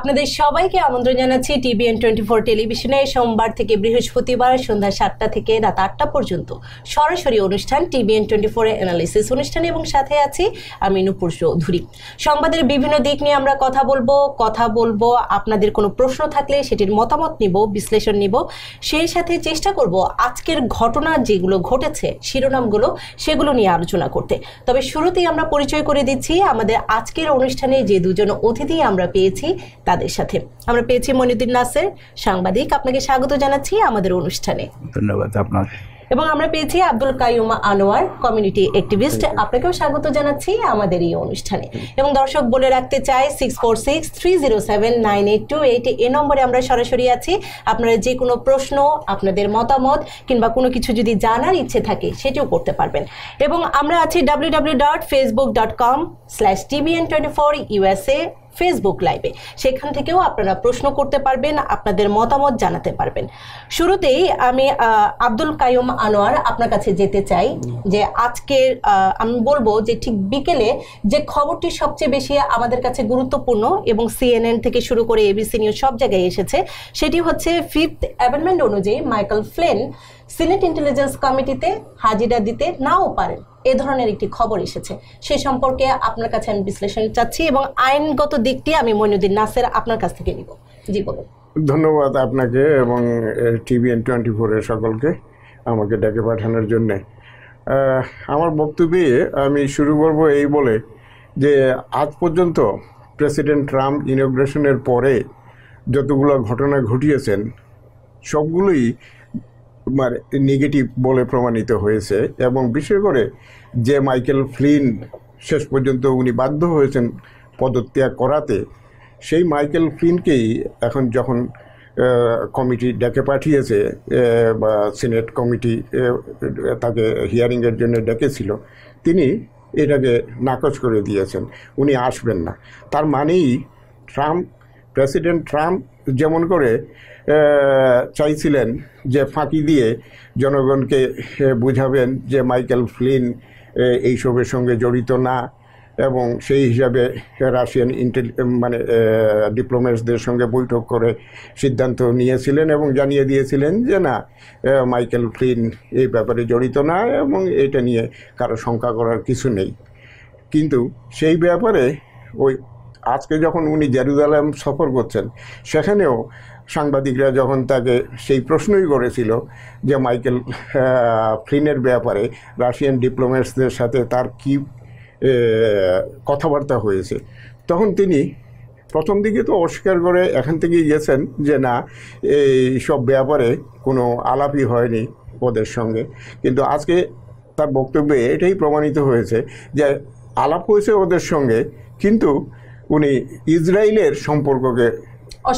আপনাদের সবাইকে আমন্ত্রণ জানাচ্ছি টিভিএন টোয়েন্টি ফোর টেলিভিশনে। সোমবার থেকে বৃহস্পতিবার সন্ধ্যা সাতটা থেকে রাত আটটা পর্যন্ত সরাসরি অনুষ্ঠান টিভিএন টোয়েন্টি ফোর অ্যানালিসিস অনুষ্ঠান এবং সাথে আছি আমি নুপুর চৌধুরী। সংবাদের বিভিন্ন দিক নিয়ে আমরা কথা বলব কথা বলব, আপনাদের কোনো প্রশ্ন থাকলে সেটির মতামত নিব, বিশ্লেষণ নিব। সেই সাথে চেষ্টা করব আজকের ঘটনা যেগুলো ঘটেছে, শিরোনামগুলো, সেগুলো নিয়ে আলোচনা করতে। তবে শুরুতেই আমরা পরিচয় করে দিচ্ছি, আমাদের আজকের অনুষ্ঠানে যে দুজন অতিথি আমরা পেয়েছি তাদের সাথে। আমরা পেয়েছি মনিউদ্দিন নাসের সাংবাদিক আপনাকে স্বাগত জানাচ্ছি আমাদের অনুষ্ঠানে। ধন্যবাদ আপনার এবং আমরা পেয়েছি আব্দুল কাইয়ুম আনোয়ার কমিউনিটি অ্যাক্টিভিস্ট। আপনাকেও স্বাগত জানাচ্ছি আমাদের এই অনুষ্ঠানে। এবং দর্শক বলে রাখতে চাই six four six three zero seven nine eight two eight এ নম্বরে আমরা সরাসরি আছি। আপনারা যে কোনো প্রশ্ন আপনাদের মতামত কিংবা কোনো কিছু যদি জানার ইচ্ছে থাকে সেটিও করতে পারবেন। এবং আমরা আছি W W dot Facebook dot com slash TVN twenty four USA Facebook লাইভে সেখান থেকেও আপনারা প্রশ্ন করতে পারবেন, আপনাদের মতামত জানাতে পারবেন। শুরুতেই আমি আব্দুল কায়ুম আনোয়ার আপনার কাছে যেতে চাই যে আজকের আমি বলব যে ঠিক বিকেলে যে খবরটি সবচেয়ে বেশি আমাদের কাছে গুরুত্বপূর্ণ এবং সিএনএন থেকে শুরু করে এবিসি নিউজ সব জায়গায় এসেছে, সেটি হচ্ছে ফিফথ অ্যামেন্ডমেন্ট অনুযায়ী মাইকেল ফ্লেন সিনেট ইন্টেলিজেন্স কমিটিতে হাজিরা দিতে নাও পারেন। এ ধরনের একটি খবর এসেছে। সে সম্পর্কে আপনার কাছে আমি বিশ্লেষণ চাচ্ছি এবং আইনগত দিকটি আমি মইনুদ্দিন নাসের আপনার কাছ থেকে নিব। জি, বলুন। ধন্যবাদ আপনাকে এবং টিভিএন টোয়েন্টি ফোরের সকলকে আমাকে ডেকে পাঠানোর জন্যে। আমার বক্তব্যে আমি শুরু করব এই বলে যে আজ পর্যন্ত প্রেসিডেন্ট ট্রাম্প ইনোগ্রেশনের পরে যতগুলো ঘটনা ঘটিয়েছেন, সবগুলোই মানে নেগেটিভ বলে প্রমাণিত হয়েছে এবং বিশেষ করে যে মাইকেল ফ্লিন শেষ পর্যন্ত উনি বাধ্য হয়েছেন পদত্যাগ করাতে, সেই মাইকেল ফ্লিনকেই এখন যখন কমিটি ডেকে পাঠিয়েছে বা সিনেট কমিটি তাকে হিয়ারিংয়ের জন্য ডেকেছিল, তিনি এটাকে নাকচ করে দিয়েছেন, উনি আসবেন না। তার মানেই ট্রাম্প, প্রেসিডেন্ট ট্রাম্প যেমন করে চাইছিলেন যে ফাঁকি দিয়ে জনগণকে বুঝাবেন যে মাইকেল ফ্লিন এইসবের সঙ্গে জড়িত না এবং সেই হিসাবে রাশিয়ান ইন্টেল মানে ডিপ্লোম্যাটসদের সঙ্গে বৈঠক করে সিদ্ধান্ত নিয়েছিলেন এবং জানিয়ে দিয়েছিলেন যে না মাইকেল ফ্লিন এই ব্যাপারে জড়িত না এবং এটা নিয়ে কারও শঙ্কা করার কিছু নেই। কিন্তু সেই ব্যাপারে ওই, আজকে যখন উনি জেরুজালেম সফর করছেন, সেখানেও সাংবাদিকরা যখন তাকে সেই প্রশ্নই করেছিল যে মাইকেল ফ্লিনের ব্যাপারে রাশিয়ান ডিপ্লোম্যাটসদের সাথে তার কী কথাবার্তা হয়েছে, তখন তিনি প্রথম দিকে তো অস্বীকার করে এখান থেকেই গেছেন যে না, এই সব ব্যাপারে কোনো আলাপই হয়নি ওদের সঙ্গে। কিন্তু আজকে তার বক্তব্যে এটাই প্রমাণিত হয়েছে যে আলাপ হয়েছে ওদের সঙ্গে, কিন্তু উনি ইসরায়েলের সম্পর্ককে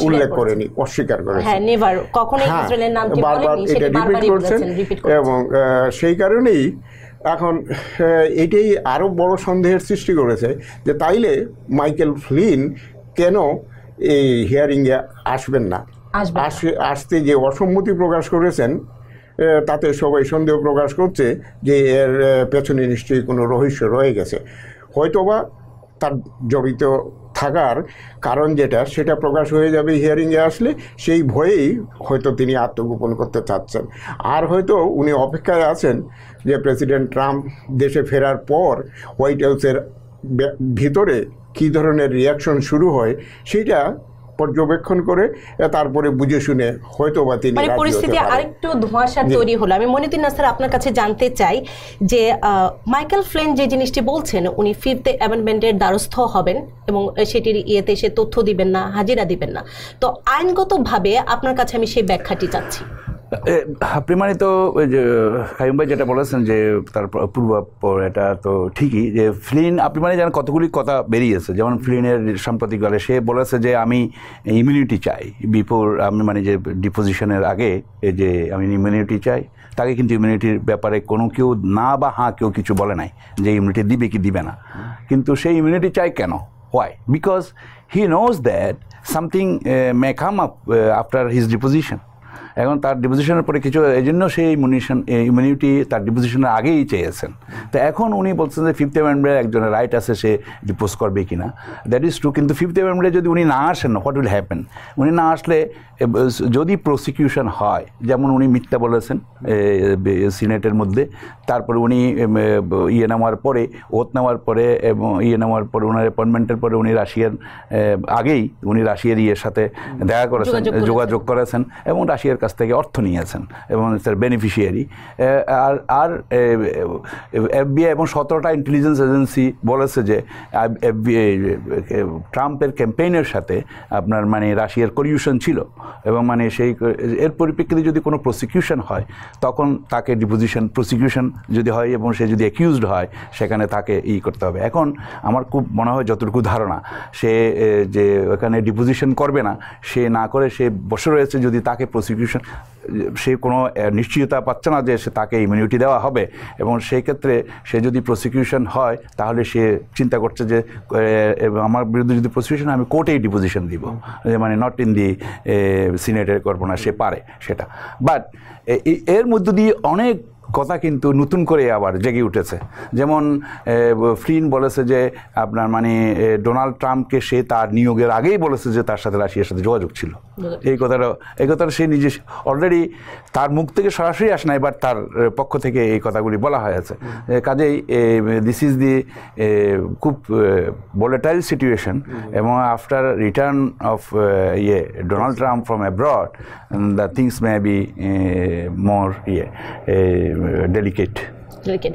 উল্লেখ করেনি অস্বীকার করেছেন হ্যাঁ নেভার কখনোই হ্যাঁ, ইসরায়েলের নামটি বারবার এটা রিপিট করছেন। এবং সেই কারণেই এখন এটাই আরও বড় সন্দেহের সৃষ্টি করেছে যে তাইলে মাইকেল ফ্লিন কেন এই হিয়ারিংয়ে আসবেন না। আসতে যে অসম্মতি প্রকাশ করেছেন তাতে সবাই সন্দেহ প্রকাশ করছে যে এর পেছনে নিশ্চয়ই কোনো রহস্য রয়ে গেছে। হয়তোবা তার জড়িত থাকার কারণ যেটা, সেটা প্রকাশ হয়ে যাবে হিয়ারিংয়ে আসলে, সেই ভয়েই হয়তো তিনি আত্মগোপন করতে চাচ্ছেন। আর হয়তো উনি অপেক্ষায় আছেন যে প্রেসিডেন্ট ট্রাম্প দেশে ফেরার পর হোয়াইট হাউসের ভিতরে কী ধরনের রিয়াকশন শুরু হয়, সেটা পর্যবেক্ষণ করে তারপরে বুঝে শুনে হয়তো বা তিনি মানে পরিস্থিতি আরেকটু ধোঁয়াশা তৈরি হলো। আমি মনিদিন নাসার আপনার কাছে জানতে চাই যে মাইকেল ফ্লেন যে জিনিসটি বলছেন উনি ফিফথ অ্যামেন্ডমেন্টের দ্বারস্থ হবেন এবং সেটির ইয়েতে সে তথ্য দিবেন না হাজিরা দিবেন না। তো আইনগতভাবে আপনার কাছে আমি সেই ব্যাখ্যাটি চাচ্ছি। এ, মানে তো কাইম ভাই যেটা বলেছেন যে তার পূর্বাপর এটা তো ঠিকই যে ফ্লিন আপনি মানে জানেন কতগুলি কথা বেরিয়েছে। যেমন ফ্লিনের সাম্প্রতিককালে সে বলেছে যে আমি ইমিউনিটি চাই। বিফোর আমি মানে যে ডিপোজিশনের আগে যে আমি ইমিউনিটি চাই তাকে কিন্তু ইমিউনিটির ব্যাপারে কোনো কেউ না বা হাঁ কেউ কিছু বলে নাই যে ইমিউনিটি দিবে কি দিবে না। কিন্তু সেই ইমিউনিটি চাই কেন? Why because he knows that something may come up after his deposition এখন তার ডিপোজিশনের পরে কিছু এই জন্য সেই ইমিউনিশন ইমিউনিটি তার ডিপোজিশনের আগেই চেয়েছেন। তো এখন উনি বলছেন যে ফিফথ অ্যামেন্ডমেন্টের একজনের রাইট আছে সে ডিপোজ করবে কি না দ্যাট ইজ ট্রু কিন্তু ফিফথ অ্যামেন্ডমেন্টে যদি উনি না আসেন হোয়াট উইল হ্যাপেন উনি না আসলে যদি প্রসিকিউশন হয় যেমন উনি মিথ্যা বলেছেন সিনেটের মধ্যে তারপরে উনি ইয়ে নেওয়ার পরে ওত নেওয়ার পরে এবং ইয়ে নেওয়ার পরে ওনার অ্যাপয়েন্টমেন্টের পরে উনি রাশিয়ার আগেই উনি রাশিয়ার ইয়ের সাথে দেখা করেছেন। যোগাযোগ করেছেন এবং রাশিয়ার কাছ থেকে অর্থ নিয়েছেন এবং তার বেনিফিশিয়ারি আর আর এফবিআই এবং সতেরোটা ইন্টেলিজেন্স এজেন্সি বলেছে যে এফবিআই ট্রাম্পের ক্যাম্পেইনের সাথে আপনার মানে রাশিয়ার করিউশন ছিল এবং মানে সেই, এর পরিপ্রেক্ষিতে যদি কোনো প্রসিকিউশন হয়, তখন তাকে ডিপোজিশন প্রসিকিউশন যদি হয় এবং সে যদি অ্যাকিউজড হয়, সেখানে তাকে ই করতে হবে। এখন আমার খুব মনে হয় যতটুকু ধারণা, সে যে, ওখানে ডিপোজিশন করবে না, সে না করে সে বসে রয়েছে, যদি তাকে প্রসিকিউশন সে কোনো নিশ্চয়তা পাচ্ছে না যে সে তাকে ইমিউনিটি দেওয়া হবে। এবং সেই ক্ষেত্রে সে যদি প্রসিকিউশন হয় তাহলে সে চিন্তা করছে যে আমার বিরুদ্ধে যদি প্রসিকিউশন আমি কোর্টেই ডিপোজিশন দিব। মানে নট ইন দি সিনেটের করব না সে পারে সেটা। বাট এর মধ্য দিয়ে অনেক কথা কিন্তু নতুন করে আবার জেগে উঠেছে। যেমন এ, ফ্লিন বলেছে যে আপনার মানে ডোনাল্ড ট্রাম্পকে সে তার নিয়োগের আগেই বলেছে যে তার সাথে রাশিয়ার সাথে যোগাযোগ ছিল। এই কথাটা এই কথাটা সে নিজে অলরেডি তার মুখ থেকে সরাসরি আসে নাই বাট তার পক্ষ থেকে এই কথাগুলি বলা হয়েছে কাজেই দিস ইজ দি খুব ভোলেটাইল সিচুয়েশন এবং আফটার রিটার্ন অফ ইয়ে Donald Trump from abroad the things may be more ইয়ে ডেলিকেট লিখেন।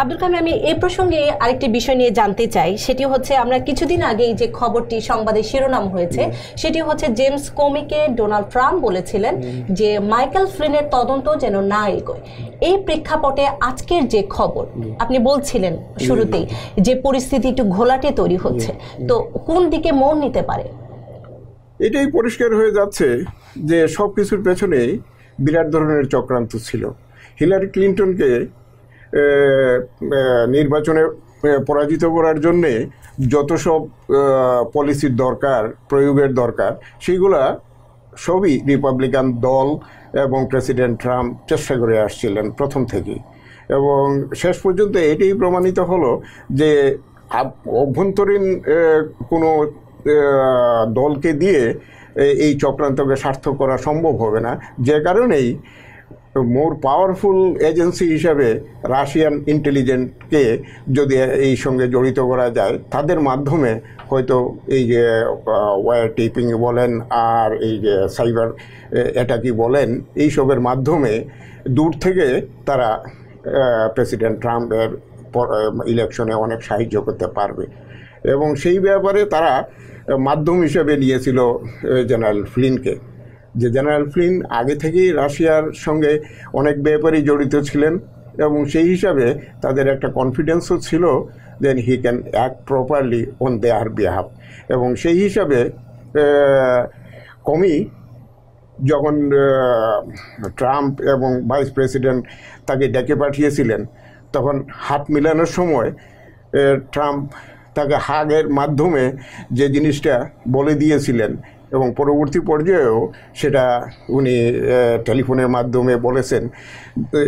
আব্দুল কালাম আমি এই প্রসঙ্গে আরেকটি বিষয় নিয়ে জানতে চাই। সেটি হচ্ছে আমরা কিছুদিন আগেই যে খবরটি সংবাদের শিরোনাম হয়েছে সেটি হচ্ছে জেমস কোমিকে ডোনাল্ড ট্রাম্প বলেছিলেন যে মাইকেল ফ্লিনের তদন্ত যেন না এগোয়। এই প্রেক্ষাপটে আজকের যে খবর আপনি বলছিলেন শুরুতেই যে পরিস্থিতি একটু ঘোলাটে তৈরি হচ্ছে। তো কোন দিকে মন নিতে পারে? এটাই পরিষ্কার হয়ে যাচ্ছে যে সব কিছুর পেছনেই বিরাট ধরনের চক্রান্ত ছিল। হিলারি ক্লিন্টনকে নির্বাচনে পরাজিত করার জন্যে যত সব পলিসির দরকার, প্রয়োগের দরকার, সেগুলা সবই রিপাবলিকান দল এবং প্রেসিডেন্ট ট্রাম্প চেষ্টা করে আসছিলেন প্রথম থেকেই। এবং শেষ পর্যন্ত এটাই প্রমাণিত হলো যে অভ্যন্তরীণ কোনো দলকে দিয়ে এই চক্রান্তকে সার্থক করা সম্ভব হবে না। যে কারণেই মোর পাওয়ারফুল এজেন্সি হিসাবে রাশিয়ান ইন্টেলিজেন্টকে যদি এই সঙ্গে জড়িত করা যায়, তাদের মাধ্যমে হয়তো এই যে ওয়ার টিপিং বলেন আর এই যে সাইবার অ্যাটাকি বলেন, এইসবের মাধ্যমে দূর থেকে তারা প্রেসিডেন্ট ট্রাম্পের ইলেকশনে অনেক সাহায্য করতে পারবে। এবং সেই ব্যাপারে তারা মাধ্যম হিসেবে নিয়েছিল জেনারেল ফ্লিনকে যে জেনারেল ফ্লিন আগে থেকেই রাশিয়ার সঙ্গে অনেক ব্যাপারেই জড়িত ছিলেন এবং সেই হিসাবে তাদের একটা কনফিডেন্সও ছিল then he can act properly on their behalf এবং সেই হিসাবে কমি যখন ট্রাম্প এবং ভাইস প্রেসিডেন্ট তাকে ডেকে পাঠিয়েছিলেন, তখন হাত মিলানোর সময় ট্রাম্প তাকে হাগের মাধ্যমে যে জিনিসটা বলে দিয়েছিলেন এবং পরবর্তী পর্যায়েও সেটা উনি টেলিফোনের মাধ্যমে বলেছেন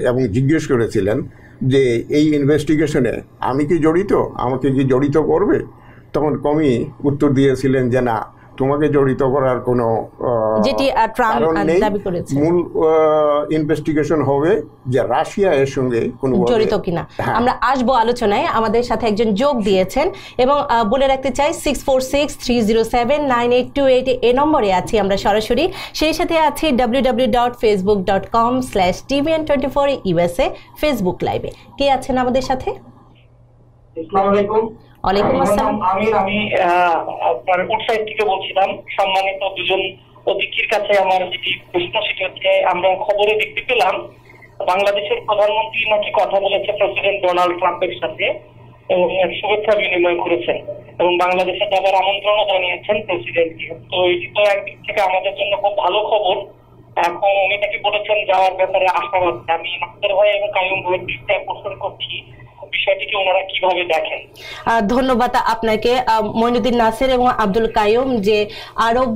এবং জিজ্ঞেস করেছিলেন যে এই ইনভেস্টিগেশনে আমি কি জড়িত? আমাকে কি জড়িত করবে? তখন কমই উত্তর দিয়েছিলেন যে না তোমাকে জড়িত করার কোনো যেটি, কারণ নেই। মূল ইনভেস্টিগেশন হবে যে রাশিয়া এর সঙ্গে কোনো জড়িত কিনা। আমরা আসব আলোচনায়। আমাদের সাথে একজন যোগ দিয়েছেন এবং বলে রাখতে চাই six four six three zero seven nine eight two eight এ নম্বরে আছি আমরা সরাসরি। সেই সাথে আছি W W dot Facebook dot com slash TVN twenty four USA Facebook লাইভে কে আছেন আমাদের সাথে? ওয়ালাইকুম আসসালাম। আমার আমি আপনার উৎসাহ থেকে বলছিলাম সম্মানিত দুজন অতিথির কাছে আমার যেটি প্রশ্ন সেটি হচ্ছে আমরা খবরে দেখতে পেলাম বাংলাদেশের প্রধানমন্ত্রী নাকি কথা বলেছে প্রেসিডেন্ট ডোনাল্ড ট্রাম্পের সাথে এবং শুভেচ্ছা বিনিময় করেছেন। এবং বাংলাদেশে যাবার আমন্ত্রণও জানিয়েছেন প্রেসিডেন্টকে তো এটি তো একদিক থেকে আমাদের জন্য খুব ভালো খবর। এখন উনি নাকি বলেছেন যাওয়ার ব্যাপারে আশাবাদ। আমি মাস্টার ভাই এবং কায়ুম ভাইয়ের দৃষ্টি আকর্ষণ করছি। বিষয়টিকে ওনারা কীভাবে দেখেন? ধন্যবাদ আপনাকে। মইনুদ্দিন এবং আব্দুল কাইয়ুম যে আরব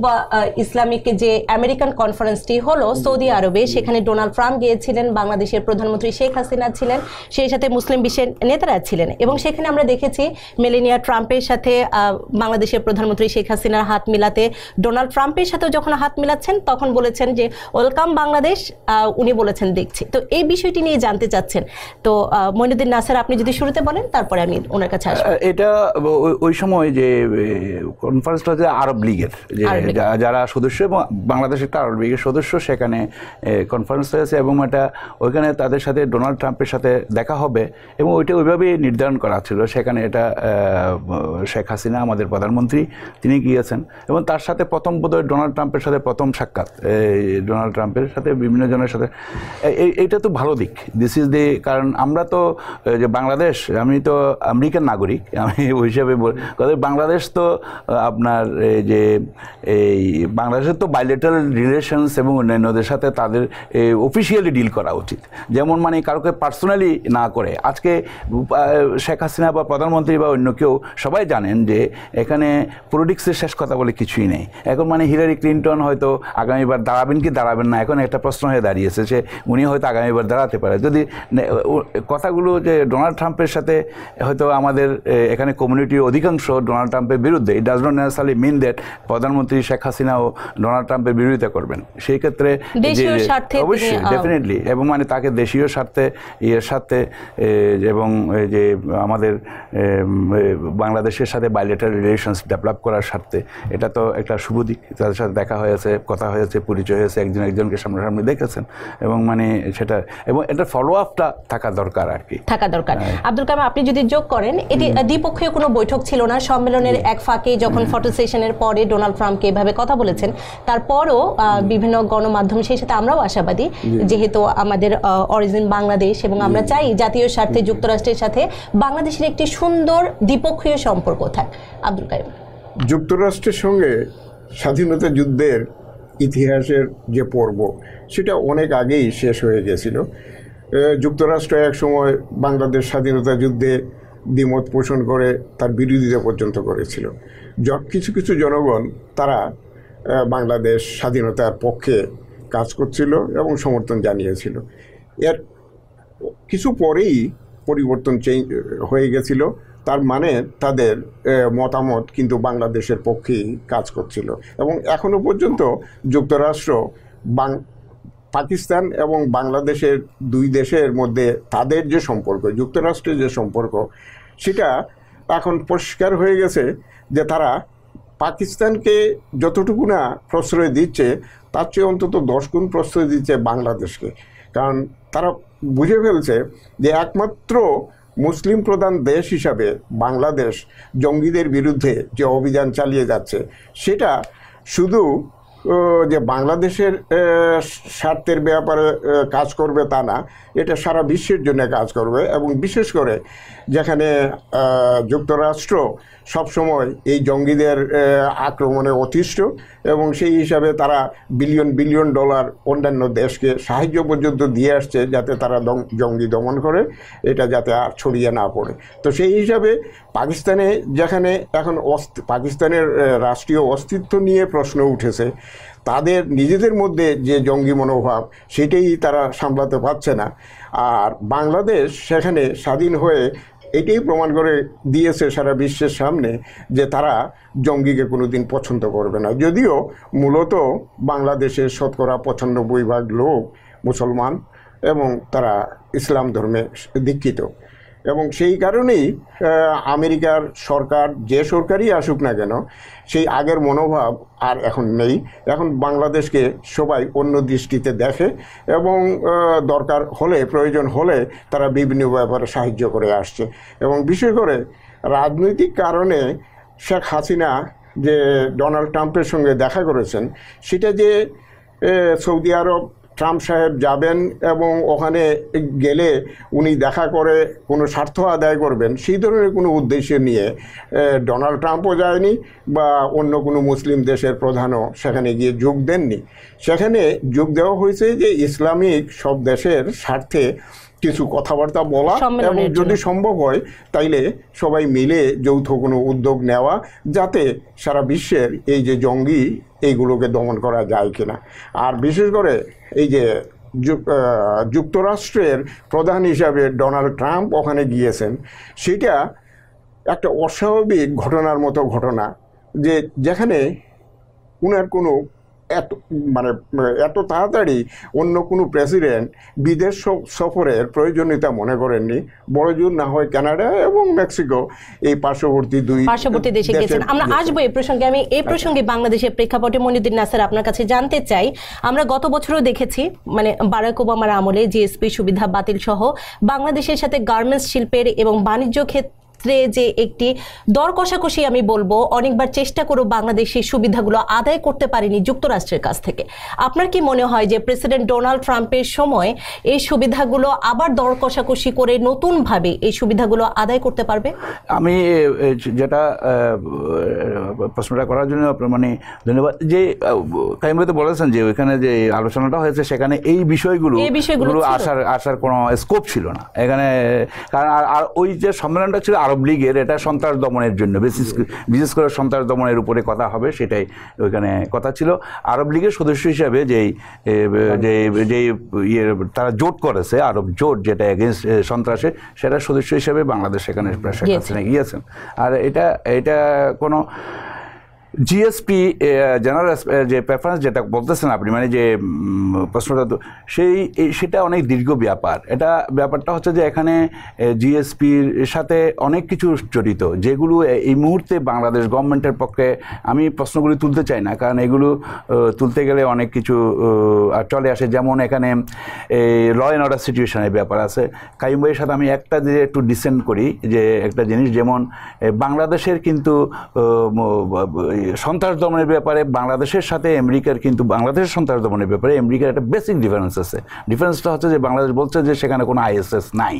ইসলামিক যে আমেরিকান কনফারেন্সটি হলো সৌদি আরবে, সেখানে ডোনাল্ড ট্রাম্প গিয়েছিলেন, বাংলাদেশের প্রধানমন্ত্রী শেখ হাসিনা ছিলেন, সেই সাথে মুসলিম বিশ্বের নেতারা ছিলেন। এবং সেখানে আমরা দেখেছি মেলেনিয়া ট্রাম্পের সাথে বাংলাদেশের প্রধানমন্ত্রী শেখ হাসিনার হাত মিলাতে। ডোনাল্ড ট্রাম্পের সাথেও যখন হাত মিলাচ্ছেন, তখন বলেছেন যে, ওয়েলকাম বাংলাদেশ। উনি বলেছেন, দেখছি। তো এই বিষয়টি নিয়ে জানতে চাচ্ছেন। তো মইনুদ্দিন নাসির, আপনি যদি শুরুতে বলেন তারপরে আমি ওনার কাছে আসব। এটা ওই- সময় যে কনফারেন্সটা হচ্ছে আরব লীগের যে যারা সদস্য এবং বাংলাদেশের একটা আরব লীগের সদস্য সেখানে কনফারেন্স হয়েছে এবং এটা ওইখানে তাদের সাথে ডোনাল্ড ট্রাম্পের সাথে দেখা হবে এবং ওইটা ওইভাবেই নির্ধারণ করা ছিল। সেখানে এটা শেখ হাসিনা আমাদের প্রধানমন্ত্রী তিনি গিয়েছেন এবং তার সাথে প্রথম বোধহয় ডোনাল্ড ট্রাম্পের সাথে প্রথম সাক্ষাৎ এই ডোনাল্ড ট্রাম্পের সাথে বিভিন্ন জনের সাথে। এই- এইটা তো ভালো দিক। দিস ইজ দি কারণ আমরা তো যে বাংলাদেশ, আমি তো আমেরিকান নাগরিক, আমি ওই হিসাবে বল- বাংলাদেশ তো আপনার এই যে, এই বাংলাদেশের তো বাইলেটারাল রিলেশনস এবং অন্যান্যদের সাথে তাদের অফিসিয়ালি ডিল করা উচিত। যেমন মানে কারোকে পার্সোনালি না করে। আজকে শেখ হাসিনা বা প্রধানমন্ত্রী বা অন্য কেউ সবাই জানেন যে, এখানে পলিটিক্সের শেষ কথা বলে কিছুই নেই। এখন মানে হিলারি ক্লিন্টন হয়তো আগামীবার দাঁড়াবেন কি দাঁড়াবেন না, এখন একটা প্রশ্ন হয়ে দাঁড়িয়েছে যে, উনি হয়তো আগামীবার দাঁড়াতে পারে। যদি কথাগুলো যে ডোনাল্ড ট্রাম্পের সাথে হয়তো আমাদের এখানে কমিউনিটির অধিকাংশ ডোনাল্ড ট্রাম্পের বিরুদ্ধে। It does not necessary mean that প্রধানমন্ত্রী শেখ হাসিনাও ডোনাল্ড ট্রাম্পের বিরোধিতা করবেন। সেই ক্ষেত্রে অবশ্যই ডেফিনেটলি এবং মানে তাকে দেশীয় স্বার্থে ইয়ের স্বার্থে এবং এই যে আমাদের বাংলাদেশের সাথে বাইলেটার রিলেশনস ডেভেলপ করার স্বার্থে এটা তো একটা শুভ দিক। তাদের সাথে দেখা হয়েছে কথা হয়েছে পরিচয় হয়েছে একজন একজনকে সামনাসামনি দেখেছেন। এবং মানে সেটা এবং এটা ফলো আপটা থাকা দরকার আর কি। থাকা দরকার। আব্দুল কালাম আপনি যদি যোগ করেন এটি দ্বিপক্ষীয় কোনো বৈঠক ছিল না। সম্মেলনের এক ফাঁকে যখন ফটো সেশনের পরে ডোনাল্ড ট্রাম্পকে এভাবে কথা বলেছেন তারপরও বিভিন্ন গণমাধ্যম সেই সাথে আমরাও আশাবাদী যেহেতু আমাদের অরিজিন বাংলাদেশ এবং আমরা চাই জাতীয় স্বার্থে যুক্তরাষ্ট্রের সাথে বাংলাদেশের একটি সুন্দর দ্বিপক্ষীয় সম্পর্ক থাক। আব্দুল কাইম যুক্তরাষ্ট্রের সঙ্গে স্বাধীনতা যুদ্ধের ইতিহাসের যে পর্ব সেটা অনেক আগেই শেষ হয়ে গেছিল। যুক্তরাষ্ট্র এক সময় বাংলাদেশ স্বাধীনতা যুদ্ধে দ্বিমত পোষণ করে তার বিরোধিতা পর্যন্ত করেছিল। য- কিছু কিছু জনগণ তারা বাংলাদেশ স্বাধীনতার পক্ষে কাজ করছিল এবং সমর্থন জানিয়েছিল। এর কিছু পরেই পরিবর্তন চেঞ্জ হয়ে গেছিল। তার মানে তাদের মতামত কিন্তু বাংলাদেশের পক্ষেই কাজ করছিল। এবং এখনও পর্যন্ত যুক্তরাষ্ট্র বাং পাকিস্তান এবং বাংলাদেশের দুই দেশের মধ্যে তাদের যে সম্পর্ক, যুক্তরাষ্ট্রের যে সম্পর্ক, সেটা এখন পরিষ্কার হয়ে গেছে যে তারা পাকিস্তানকে যতটুকু না প্রশ্রয় দিচ্ছে, তার চেয়ে অন্তত দশ গুণ প্রশ্রয় দিচ্ছে বাংলাদেশকে। কারণ তারা বুঝে ফেলছে যে একমাত্র মুসলিম প্রধান দেশ হিসাবে বাংলাদেশ জঙ্গিদের বিরুদ্ধে যে অভিযান চালিয়ে যাচ্ছে, সেটা শুধু যে বাংলাদেশের স্বার্থের ব্যাপারে কাজ করবে তা না, এটা সারা বিশ্বের জন্য কাজ করবে এবং বিশেষ করে যেখানে যুক্তরাষ্ট্র সবসময় এই জঙ্গিদের আক্রমণে অতিষ্ঠ এবং সেই হিসাবে তারা বিলিয়ন বিলিয়ন ডলার অন্যান্য দেশকে সাহায্য পর্যন্ত দিয়ে আসছে যাতে তারা জঙ্গি দমন করে, এটা যাতে আর ছড়িয়ে না পড়ে। তো সেই হিসাবে পাকিস্তানে যেখানে এখন পাকিস্তানের রাষ্ট্রীয় অস্তিত্ব নিয়ে প্রশ্ন উঠেছে, তাদের নিজেদের মধ্যে যে জঙ্গি মনোভাব, সেটাই তারা সামলাতে পারছে না। আর বাংলাদেশ সেখানে স্বাধীন হয়ে এটাই প্রমাণ করে দিয়েছে সারা বিশ্বের সামনে যে তারা জঙ্গিকে কোনো দিন পছন্দ করবে না। যদিও মূলত বাংলাদেশের শতকরা পঁচানব্বই ভাগ লোক মুসলমান এবং তারা ইসলাম ধর্মে দীক্ষিত। এবং সেই কারণেই আমেরিকার সরকার যে সরকারই আসুক না কেন, সেই আগের মনোভাব আর এখন নেই। এখন বাংলাদেশকে সবাই অন্য দৃষ্টিতে দেখে এবং দরকার হলে, প্রয়োজন হলে তারা বিভিন্ন ব্যাপারে সাহায্য করে আসছে। এবং বিশেষ করে রাজনৈতিক কারণে শেখ হাসিনা যে ডোনাল্ড ট্রাম্পের সঙ্গে দেখা করেছেন, সেটা যে সৌদি আরব ট্রাম্প সাহেব যাবেন এবং ওখানে গেলে উনি দেখা করে কোনো স্বার্থ আদায় করবেন সেই ধরনের কোনো উদ্দেশ্য নিয়ে ডোনাল্ড ট্রাম্পও যায়নি বা অন্য কোনো মুসলিম দেশের প্রধানও সেখানে গিয়ে যোগ দেননি। সেখানে যোগ দেওয়া হয়েছে যে ইসলামিক সব দেশের স্বার্থে কিছু কথাবার্তা বলা এবং যদি সম্ভব হয় তাইলে সবাই মিলে যৌথ কোনো উদ্যোগ নেওয়া যাতে সারা বিশ্বের এই যে জঙ্গি এইগুলোকে দমন করা যায় কিনা। আর বিশেষ করে এই যে যুক- যুক্তরাষ্ট্রের প্রধান হিসাবে ডোনাল্ড ট্রাম্প ওখানে গিয়েছেন, সেটা একটা অস্বাভাবিক ঘটনার মতো ঘটনা যে যেখানে উনার কোনো এত মানে এত তাড়াতাড়ি অন্য কোনো প্রেসিডেন্ট বিদেশ সফরের প্রয়োজনীয়তা মনে করেননি। বড় জোর না হয় কানাডা এবং মেক্সিকো এই পার্শ্ববর্তী দুই পার্শ্ববর্তী দেশে গেছেন আমরা। আসব এই প্রসঙ্গে। আমি এই প্রসঙ্গে বাংলাদেশের প্রেক্ষাপটে মনিউদ্দিন নাসার আপনার কাছে জানতে চাই। আমরা গত বছরও দেখেছি মানে বারাক ওবামার আমলে জিএসপি সুবিধা বাতিল সহ বাংলাদেশের সাথে গার্মেন্টস শিল্পের এবং বাণিজ্য ক্ষেত্রে যে একটি দর কষাকষি আমি বলব অনেকবার চেষ্টা করেও বাংলাদেশ সেই সুবিধাগুলো আদায় করতে পারেনি যুক্তরাষ্ট্রের কাছ থেকে। আপনার কি মনে হয় যে প্রেসিডেন্ট ডোনাল্ড ট্রাম্পের সময় এই সুবিধাগুলো আবার দর কষাকষি করে নতুনভাবে এই সুবিধাগুলো আদায় করতে পারবে? আমি যেটা প্রশ্নটা করার জন্য আপনার মানে ধন্যবাদ। যে কাইম তো বলেছেন যে ওইখানে যে আলোচনাটা হয়েছে সেখানে এই বিষয়গুলো এই বিষয়গুলো আসার আসার কোনো স্কোপ ছিল না। এখানে কারণ আর ওই যে সম্মেলনটা ছিল আরব লীগের এটা সন্ত্রাস দমনের জন্য। বিশেষ বিশেষ করে সন্ত্রাস দমনের উপরে কথা হবে সেটাই ওইখানে কথা ছিল। আরব লীগের সদস্য হিসাবে যেই যে যেই ইয়ে তারা জোট করেছে আরব জোট যেটা এগেনস্ট সন্ত্রাসের সেটা সদস্য হিসাবে বাংলাদেশ এখানে শেখ হাসিনা গিয়েছেন আর এটা এটা কোনো জিএসপি জেনারেল যে প্রেফারেন্স যেটা বলতেছেন আপনি মানে যে প্রশ্নটা সেই সেটা অনেক দীর্ঘ ব্যাপার। এটা ব্যাপারটা হচ্ছে যে এখানে জিএসপির সাথে অনেক কিছু জড়িত, যেগুলো এই মুহূর্তে বাংলাদেশ গভর্নমেন্টের পক্ষে আমি প্রশ্নগুলি তুলতে চাই না, কারণ এগুলো তুলতে গেলে অনেক কিছু চলে আসে। যেমন এখানে ল অ্যান্ড অর্ডার সিচুয়েশনের ব্যাপার আছে। কাইম ভাইয়ের সাথে আমি একটা যে একটু ডিসেন্ড করি, যে একটা জিনিস, যেমন বাংলাদেশের কিন্তু সন্ত্রাস দমনের ব্যাপারে বাংলাদেশের সাথে আমেরিকার কিন্তু, বাংলাদেশের সন্ত্রাস দমনের ব্যাপারে আমেরিকার একটা বেসিক ডিফারেন্স আছে। ডিফারেন্সটা হচ্ছে যে বাংলাদেশ বলছে যে সেখানে কোনো আইএসএস নাই।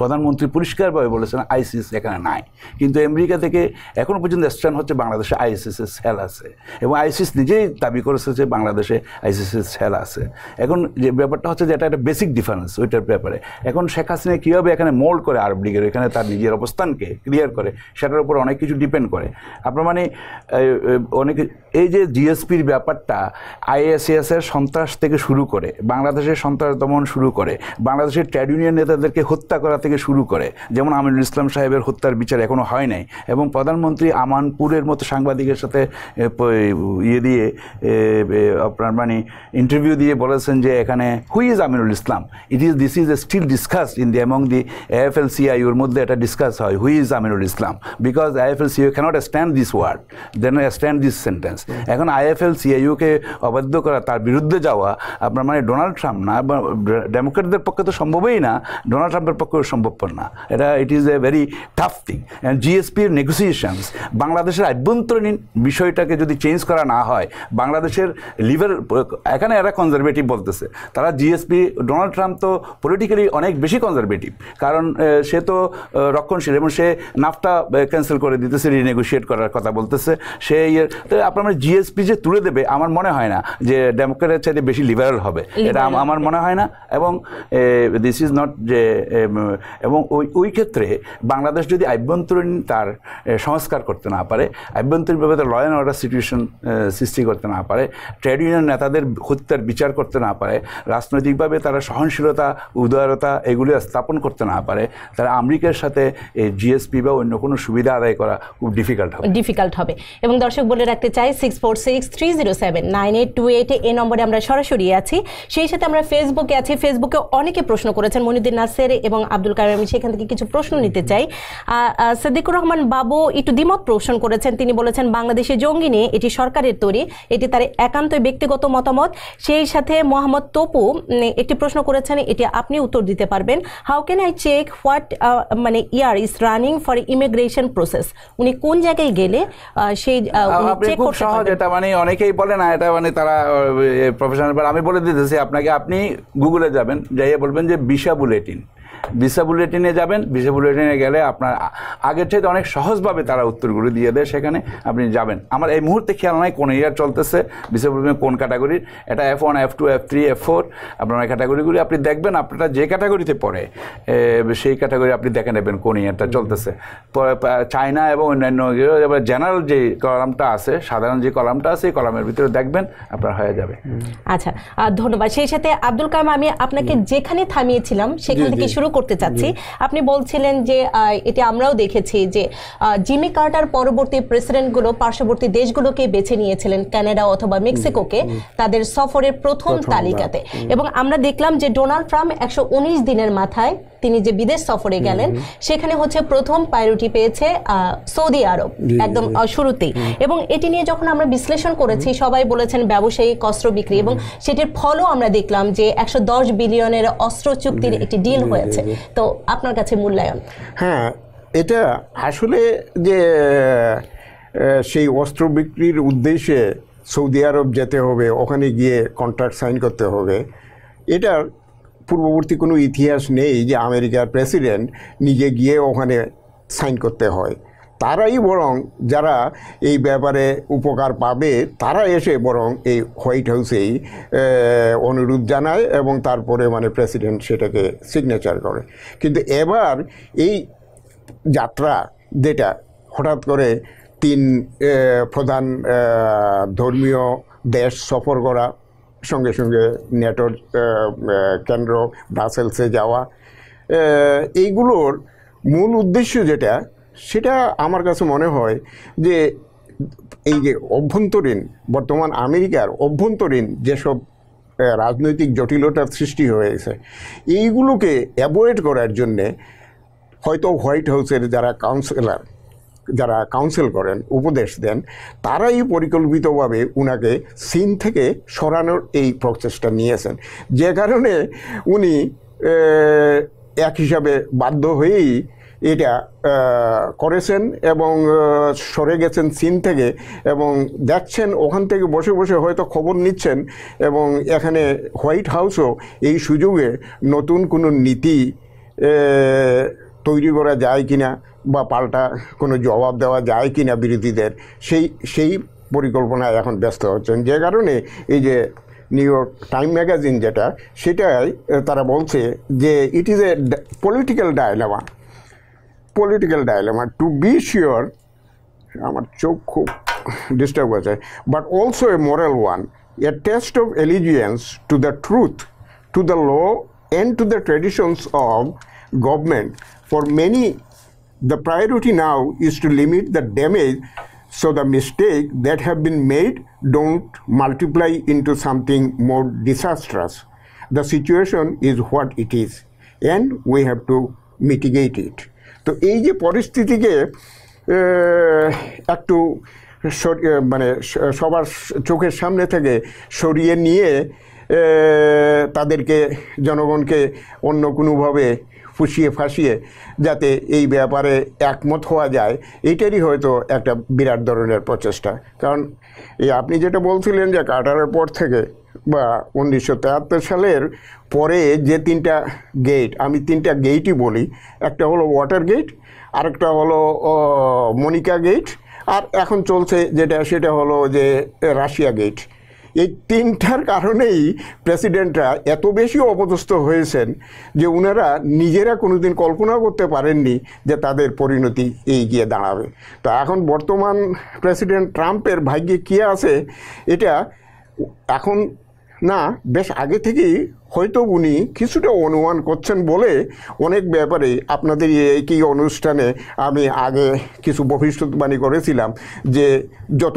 প্রধানমন্ত্রী পরিষ্কারভাবে বলেছেন আইসিস এখানে নাই। কিন্তু আমেরিকা থেকে এখনও পর্যন্ত স্ট্যান্ড হচ্ছে বাংলাদেশে আইসিসের সেল আছে। এবং আইসিস নিজেই দাবি করেছে যে বাংলাদেশে আইসিসের সেল আছে। এখন যে ব্যাপারটা হচ্ছে যে এটা একটা বেসিক ডিফারেন্স ওইটার ব্যাপারে। এখন শেখ হাসিনা কীভাবে এখানে মোল্ড করে আরব লীগের, এখানে তার নিজের অবস্থানকে ক্লিয়ার করে, সেটার উপর অনেক কিছু ডিপেন্ড করে। আপনার মানে অনেক, এই যে জিএসপির ব্যাপারটা, আইএসএস এর সন্ত্রাস থেকে শুরু করে, বাংলাদেশের সন্ত্রাস দমন শুরু করে, বাংলাদেশের ট্রেড ইউনিয়ন নেতাদেরকে হত্যা করা থেকে শুরু করে, যেমন আমিনুল ইসলাম সাহেবের হত্যার বিচার এখনও হয় নাই, এবং প্রধানমন্ত্রী আমানপুরের মতো সাংবাদিকের সাথে ইয়ে দিয়ে আপনার মানে ইন্টারভিউ দিয়ে বলেছেন যে এখানে who is Aminul Islam? It is this is a still discuss in the among the AFL সিআইউর মধ্যে এটা ডিসকাস হয় who is Aminul Islam? Because F IFL CIU cannot stand this word then stand this sentence এখন IFL সিআইউকে অবাধ্য করা, তার বিরুদ্ধে যাওয়া, আপনার মানে ডোনাল্ড ট্রাম্প না ডেমোক্রেটদের পক্ষে তো সম্ভবই না, ডোনাল্ড ট্রাম্পের পক্ষেও সম্ভবপর না। এটা it is a very tough thing and জিএসপির negotiations বাংলাদেশের আভ্যন্তরীণ বিষয়টাকে যদি চেঞ্জ করা না হয় বাংলাদেশের লিভার এখানে এরা কনজারভেটিভ বলতেছে। তারা জিএসপি ডোনাল্ড ট্রাম্প তো পলিটিক্যালি অনেক বেশি কনজারভেটিভ কারণ সে তো রক্ষণশীল এবং সে নাফটা ক্যান্সেল করে দিতেছে রিনেগোশিয়েট করার কথা বলতেছে। সে ইয়ে তো আপনার জিএসপি যে তুলে দেবে আমার মনে হয় না যে ডেমোক্রেটের চাইতে বেশি লিবারাল হবে। এটা আমার মনে হয় না। এবং দিস ইজ নট যে এবং ওই ওই ক্ষেত্রে বাংলাদেশ যদি আভ্যন্তরীণ তার সংস্কার করতে না পারে আভ্যন্তরীণভাবে তার ল অ্যান্ড অর্ডার সিচুয়েশন সৃষ্টি করতে না পারে ট্রেড ইউনিয়ন নেতাদের হত্যার বিচার করতে না পারে, রাজনৈতিকভাবে তারা সহনশীলতা, উদারতা এগুলি স্থাপন করতে না পারে তারা আমেরিকার সাথে এই জিএসপি বা অন্য কোনো সুবিধা আদায় করা খুব ডিফিকাল্ট হবে। ডিফিকাল্ট হবে। এবং দর্শক বলে রাখতে চাই six four six three zero seven nine eight two eight এই নম্বরে আমরা সরাসরি আছি। সেই সাথে আমরা ফেসবুকে আছি। ফেসবুকে অনেকে প্রশ্ন করেছেন মনিউদ্দিন নাসের এবং আব্দুল কালাম আমি সেখান থেকে কিছু প্রশ্ন নিতে চাই। সিদ্দিকুর রহমান বাবু একটু দ্বিমত পোষণ করেছেন। তিনি বলেছেন বাংলাদেশে জঙ্গি নিয়ে এটি সরকারের তৈরি। এটি তার একান্তই ব্যক্তিগত মতামত। সেই সাথে মোহাম্মদ তপু একটি প্রশ্ন করেছেন এটি আপনি উত্তর দিতে পারবেন। How can I check what মানে year is running for immigration process উনি কোন জায়গায় গেলে সেই চেক করতে সহজ এটা মানে অনেকেই বলে না এটা মানে তারা প্রফেশনাল আমি বলে দিতেছি আপনাকে আপনি গুগলে যাবেন যাইয়ে বলবেন যে বিশা বুলেটিন। ভিসা বুলেটিনে যাবেন ভিসা বুলেটিনে গেলে আপনার আগের চাইতে অনেক সহজভাবে তারা উত্তরগুলো দিয়ে দেয় সেখানে আপনি যাবেন। আমার এই মুহূর্তে খেয়াল নাই কোন ইয়ার চলতেছে ভিসা বুলেটিনে কোন ক্যাটাগরির এটা F one F two F three F four আপনার ক্যাটাগরিগুলি আপনি দেখবেন আপনারা যে ক্যাটাগরিতে পড়ে সেই ক্যাটাগরি আপনি দেখে নেবেন কোন ইয়ারটা চলতেছে। চায়না এবং অন্যান্য জেনারেল যে কলামটা আছে সাধারণ যে কলামটা আছে এই কলামের ভিতরে দেখবেন আপনার হয়ে যাবে। আচ্ছা ধন্যবাদ। সেই সাথে আব্দুল কালাম আমি আপনাকে যেখানে থামিয়েছিলাম সেখান থেকে শুরু করতে চাচ্ছি। আপনি বলছিলেন যে এটি আমরাও দেখেছি যে জিমি কার্টার পরবর্তী প্রেসিডেন্টগুলো পার্শ্ববর্তী দেশগুলোকে বেছে নিয়েছিলেন কানাডা অথবা মেক্সিকোকে তাদের সফরের প্রথম প্রথম, তালিকাতে। এবং আমরা দেখলাম যে ডোনাল্ড ট্রাম্প একশো উনিশ দিনের মাথায় তিনি যে বিদেশ সফরে গেলেন সেখানে হচ্ছে প্রথম প্রায়োরিটি পেয়েছে সৌদি আরব একদম শুরুতেই। এবং এটি নিয়ে যখন আমরা বিশ্লেষণ করেছি সবাই বলেছেন ব্যবসায়িক অস্ত্র বিক্রি এবং সেটির ফলও আমরা দেখলাম যে একশো দশ বিলিয়নের অস্ত্র চুক্তির একটি ডিল হয়েছে। তো আপনার কাছে মূল্যায়ন? হ্যাঁ এটা আসলে যে সেই অস্ত্র বিক্রির উদ্দেশ্যে সৌদি আরব যেতে হবে ওখানে গিয়ে কন্ট্রাক্ট সাইন করতে হবে এটার পূর্ববর্তী কোনো ইতিহাস নেই যে আমেরিকার প্রেসিডেন্ট নিজে গিয়ে ওখানে সাইন করতে হয়। তারাই বরং যারা এই ব্যাপারে উপকার পাবে, তারা এসে বরং এই হোয়াইট হাউসেই অনুরোধ জানায় এবং তারপরে মানে প্রেসিডেন্ট সেটাকে সিগনেচার করে। কিন্তু এবার এই যাত্রা যেটা হঠাৎ করে তিন প্রধান ধর্মীয় দেশ সফর করা সঙ্গে সঙ্গে নেটোর কেন্দ্র, ব্রাসেলসে যাওয়া এইগুলোর মূল উদ্দেশ্য যেটা, সেটা আমার কাছে মনে হয় যে এই যে অভ্যন্তরীণ, বর্তমান আমেরিকার অভ্যন্তরীণ যেসব রাজনৈতিক জটিলতার সৃষ্টি হয়েছে, এইগুলোকে অ্যাভয়েড করার জন্যে হয়তো হোয়াইট হাউসের যারা কাউন্সিলর যারা কাউন্সিল করেন, উপদেশ দেন, তারাই পরিকল্পিতভাবে উনাকে সিন থেকে সরানোর এই প্রচেষ্টা নিয়েছেন। যে কারণে উনি এক হিসাবে বাধ্য হয়েই এটা করেছেন এবং সরে গেছেন সিন থেকে এবং দেখছেন, ওখান থেকে বসে বসে হয়তো খবর নিচ্ছেন এবং এখানে হোয়াইট হাউসও এই সুযোগে নতুন কোনো নীতি তৈরি করা যায় কিনা বা পাল্টা কোনো জবাব দেওয়া যায় কি না বিরোধীদের সেই সেই পরিকল্পনায় এখন ব্যস্ত হচ্ছেন। যে কারণে এই যে নিউ ইয়র্ক টাইম ম্যাগাজিন যেটা সেটাই তারা বলছে যে it is a political dilemma political dilemma to be sure আমার চোখ খুব ডিস্টার্ব হয়েছে। But also a moral one a test of allegiance to the truth to the law and to the traditions of government for many, the priority now is to limit the damage so the mistake that have been made don't multiply into something more disastrous. The situation is what it is and we have to mitigate it. তো এই যে পরিস্থিতিকে একটু মানে সবার চোখের সামনে থেকে সরিয়ে নিয়ে তাদেরকে জনগণকে অন্য কোনোভাবে ফুসিয়ে ফাঁসিয়ে যাতে এই ব্যাপারে একমত হওয়া যায়, এটারই হয়তো একটা বিরাট ধরনের প্রচেষ্টা। কারণ এই আপনি যেটা বলছিলেন যে কাটারের পর থেকে বা উনিশশো সালের পরে যে তিনটা গেট আমি তিনটা গেটই বলি, একটা হলো ওয়াটার গেট আরেকটা হলো মনিকা গেট আর এখন চলছে যেটা, সেটা হলো যে রাশিয়া গেট এই তিনটার কারণেই প্রেসিডেন্টরা এত বেশি অপদস্থ হয়েছেন যে ওনারা নিজেরা কোনোদিন কল্পনা করতে পারেননি যে তাদের পরিণতি এই গিয়ে দাঁড়াবে। তো এখন বর্তমান প্রেসিডেন্ট ট্রাম্পের ভাগ্যে কী আছে, এটা এখন না, বেশ আগে থেকেই হয়তো উনি কিছুটা অনুমান করছেন বলে অনেক ব্যাপারে আপনাদের এই একই অনুষ্ঠানে আমি আগে কিছু ভবিষ্যৎবাণী করেছিলাম যে যত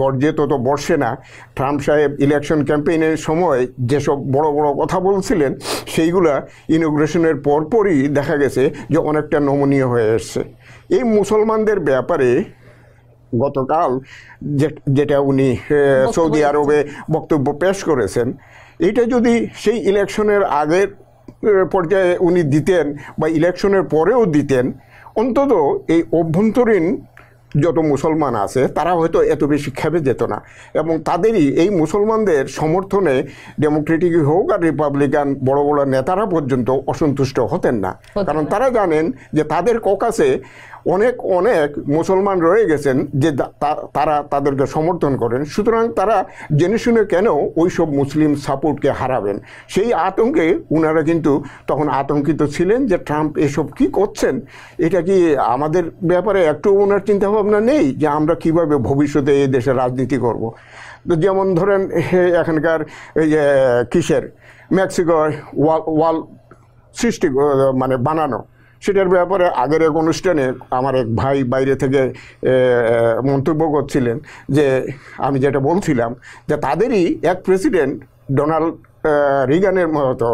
গর্জে তত বর্ষে না, ট্রাম্প সাহেব ইলেকশন ক্যাম্পেইনের সময় যেসব বড় বড় কথা বলছিলেন, সেইগুলা ইনোগ্রেশনের পরপরই দেখা গেছে যে অনেকটা নমনীয় হয়ে এসছে। এই মুসলমানদের ব্যাপারে গতকাল যে- যেটা উনি সৌদি আরবে বক্তব্য পেশ করেছেন এটা যদি সেই ইলেকশনের আগের পর্যায়ে উনি দিতেন বা ইলেকশনের পরেও দিতেন অন্তত এই অভ্যন্তরীণ যত মুসলমান আছে তারা হয়তো এত বেশি খেপে যেত না। এবং তাদেরই এই মুসলমানদের সমর্থনে ডেমোক্রেটিক হোক আর রিপাবলিকান বড় বড় নেতারা পর্যন্ত অসন্তুষ্ট হতেন না। কারণ তারা জানেন যে তাদের ককাসে অনেক অনেক মুসলমান রয়ে গেছেন যে তারা তাদেরকে সমর্থন করেন। সুতরাং তারা জেনে শুনে কেন ওইসব মুসলিম সাপোর্টকে হারাবেন? সেই আতঙ্কে উনারা কিন্তু তখন আতঙ্কিত ছিলেন যে ট্রাম্প এসব কি করছেন? এটা কি আমাদের ব্যাপারে একটু ওনার চিন্তাভাবনা নেই যে আমরা কীভাবে ভবিষ্যতে এই দেশে রাজনীতি করব? যেমন ধরেন এখানকার এই যে কিসের? মেক্সিকো ওয়াল সৃষ্টি মানে বানানো। সেটার ব্যাপারে আগের এক অনুষ্ঠানে আমার এক ভাই বাইরে থেকে মন্তব্য করছিলেন যে, আমি যেটা বলছিলাম যে তাদেরই এক প্রেসিডেন্ট ডোনাল্ড রিগানের মতো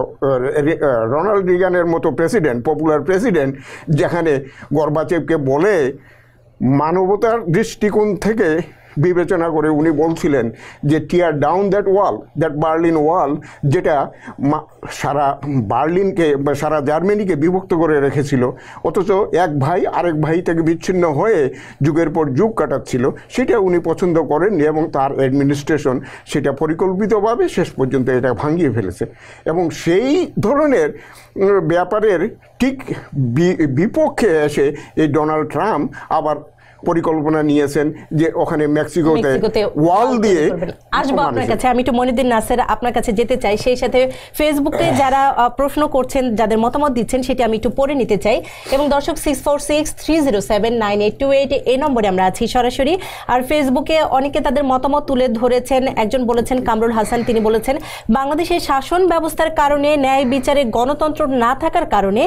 রোনাল্ড রিগানের মতো প্রেসিডেন্ট পপুলার প্রেসিডেন্ট যেখানে গর্বাচেবকে বলে মানবতার দৃষ্টিকোণ থেকে বিবেচনা করে উনি বলছিলেন যে tear down that wall that Berlin wall যেটা সারা বার্লিনকে সারা জার্মানিকে বিভক্ত করে রেখেছিল, অথচ এক ভাই আরেক ভাই থেকে বিচ্ছিন্ন হয়ে যুগের পর যুগ কাটাচ্ছিল, সেটা উনি পছন্দ করেননি এবং তার অ্যাডমিনিস্ট্রেশন সেটা পরিকল্পিতভাবে শেষ পর্যন্ত এটা ভাঙিয়ে ফেলেছে। এবং সেই ধরনের ব্যাপারের ঠিক বিপক্ষে এসে এই ডোনাল্ড ট্রাম্প আবার পরিকল্পনা নিয়েছেন যে ওখানে মেক্সিকোতে ওয়াল দিয়ে আসব আপনার কাছে। আমি একটু মনিদিন নাসের আপনার কাছে যেতে চাই সেই সাথে ফেসবুকে যারা প্রশ্ন করছেন যাদের মতামত দিচ্ছেন সেটি আমি একটু পড়ে নিতে চাই। এবং দর্শক six four six three zero seven nine eight two eight এই নম্বরে আমরা আছি সরাসরি। আর ফেসবুকে অনেকে তাদের মতামত তুলে ধরেছেন। একজন বলেছেন কামরুল হাসান তিনি বলেছেন বাংলাদেশের শাসন ব্যবস্থার কারণে ন্যায় বিচারে গণতন্ত্র না থাকার কারণে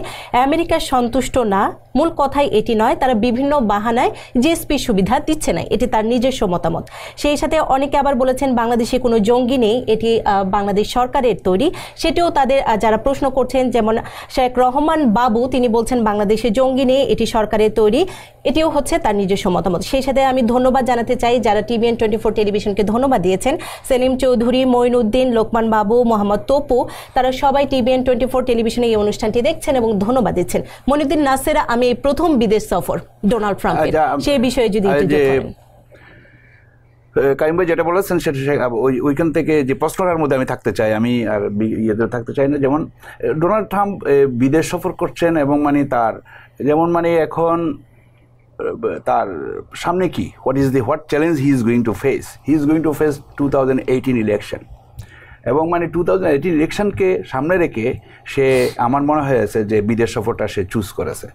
আমেরিকা সন্তুষ্ট না। মূল কথাই এটি নয় তারা বিভিন্ন বাহানায় জিএসপি সুবিধা দিচ্ছে না এটি তার নিজস্ব মতামত। সেই সাথে অনেকে আবার বলেছেন বাংলাদেশে কোনো জঙ্গি নেই এটি বাংলাদেশ সরকারের তৈরি। সেটিও তাদের যারা প্রশ্ন করছেন যেমন শেখ রহমান বাবু তিনি বলছেন বাংলাদেশে জঙ্গি নেই এটি সরকারের তৈরি এটিও হচ্ছে তার নিজস্ব মতামত। সেই সাথে আমি ধন্যবাদ জানাতে চাই যারা টিভিএন টোয়েন্টি ফোর টেলিভিশনকে ধন্যবাদ দিয়েছেন সেলিম চৌধুরী মঈনুদ্দিন লোকমান বাবু মোহাম্মদ তপু তারা সবাই টিভিএন টোয়েন্টি ফোর টেলিভিশনে এই অনুষ্ঠানটি দেখছেন এবং ধন্যবাদ দিচ্ছেন। মনিউদ্দিন নাসেরা আমি প্রথম বিদেশ সফর ডোনাল্ড ট্রাম্পের। আচ্ছা, সেই বিষয়ে যদি যে করেন। যেটা বলেছেন সেটা ওই ওইখান থেকে যে প্রশ্নটার মধ্যে আমি থাকতে চাই আমি আর ইয়েতে থাকতে চাই না। যেমন ডোনাল্ড ট্রাম্প বিদেশ সফর করছেন এবং মানে তার যেমন মানে এখন তার সামনে কি? What is the what challenge he is going to face he is going to face two thousand eighteen election এবং মানে টু থাউজেন্ড এইটিন ইলেকশনকে সামনে রেখে সে আমার মনে হয়েছে যে বিদেশ সফরটা সে চুজ করেছে।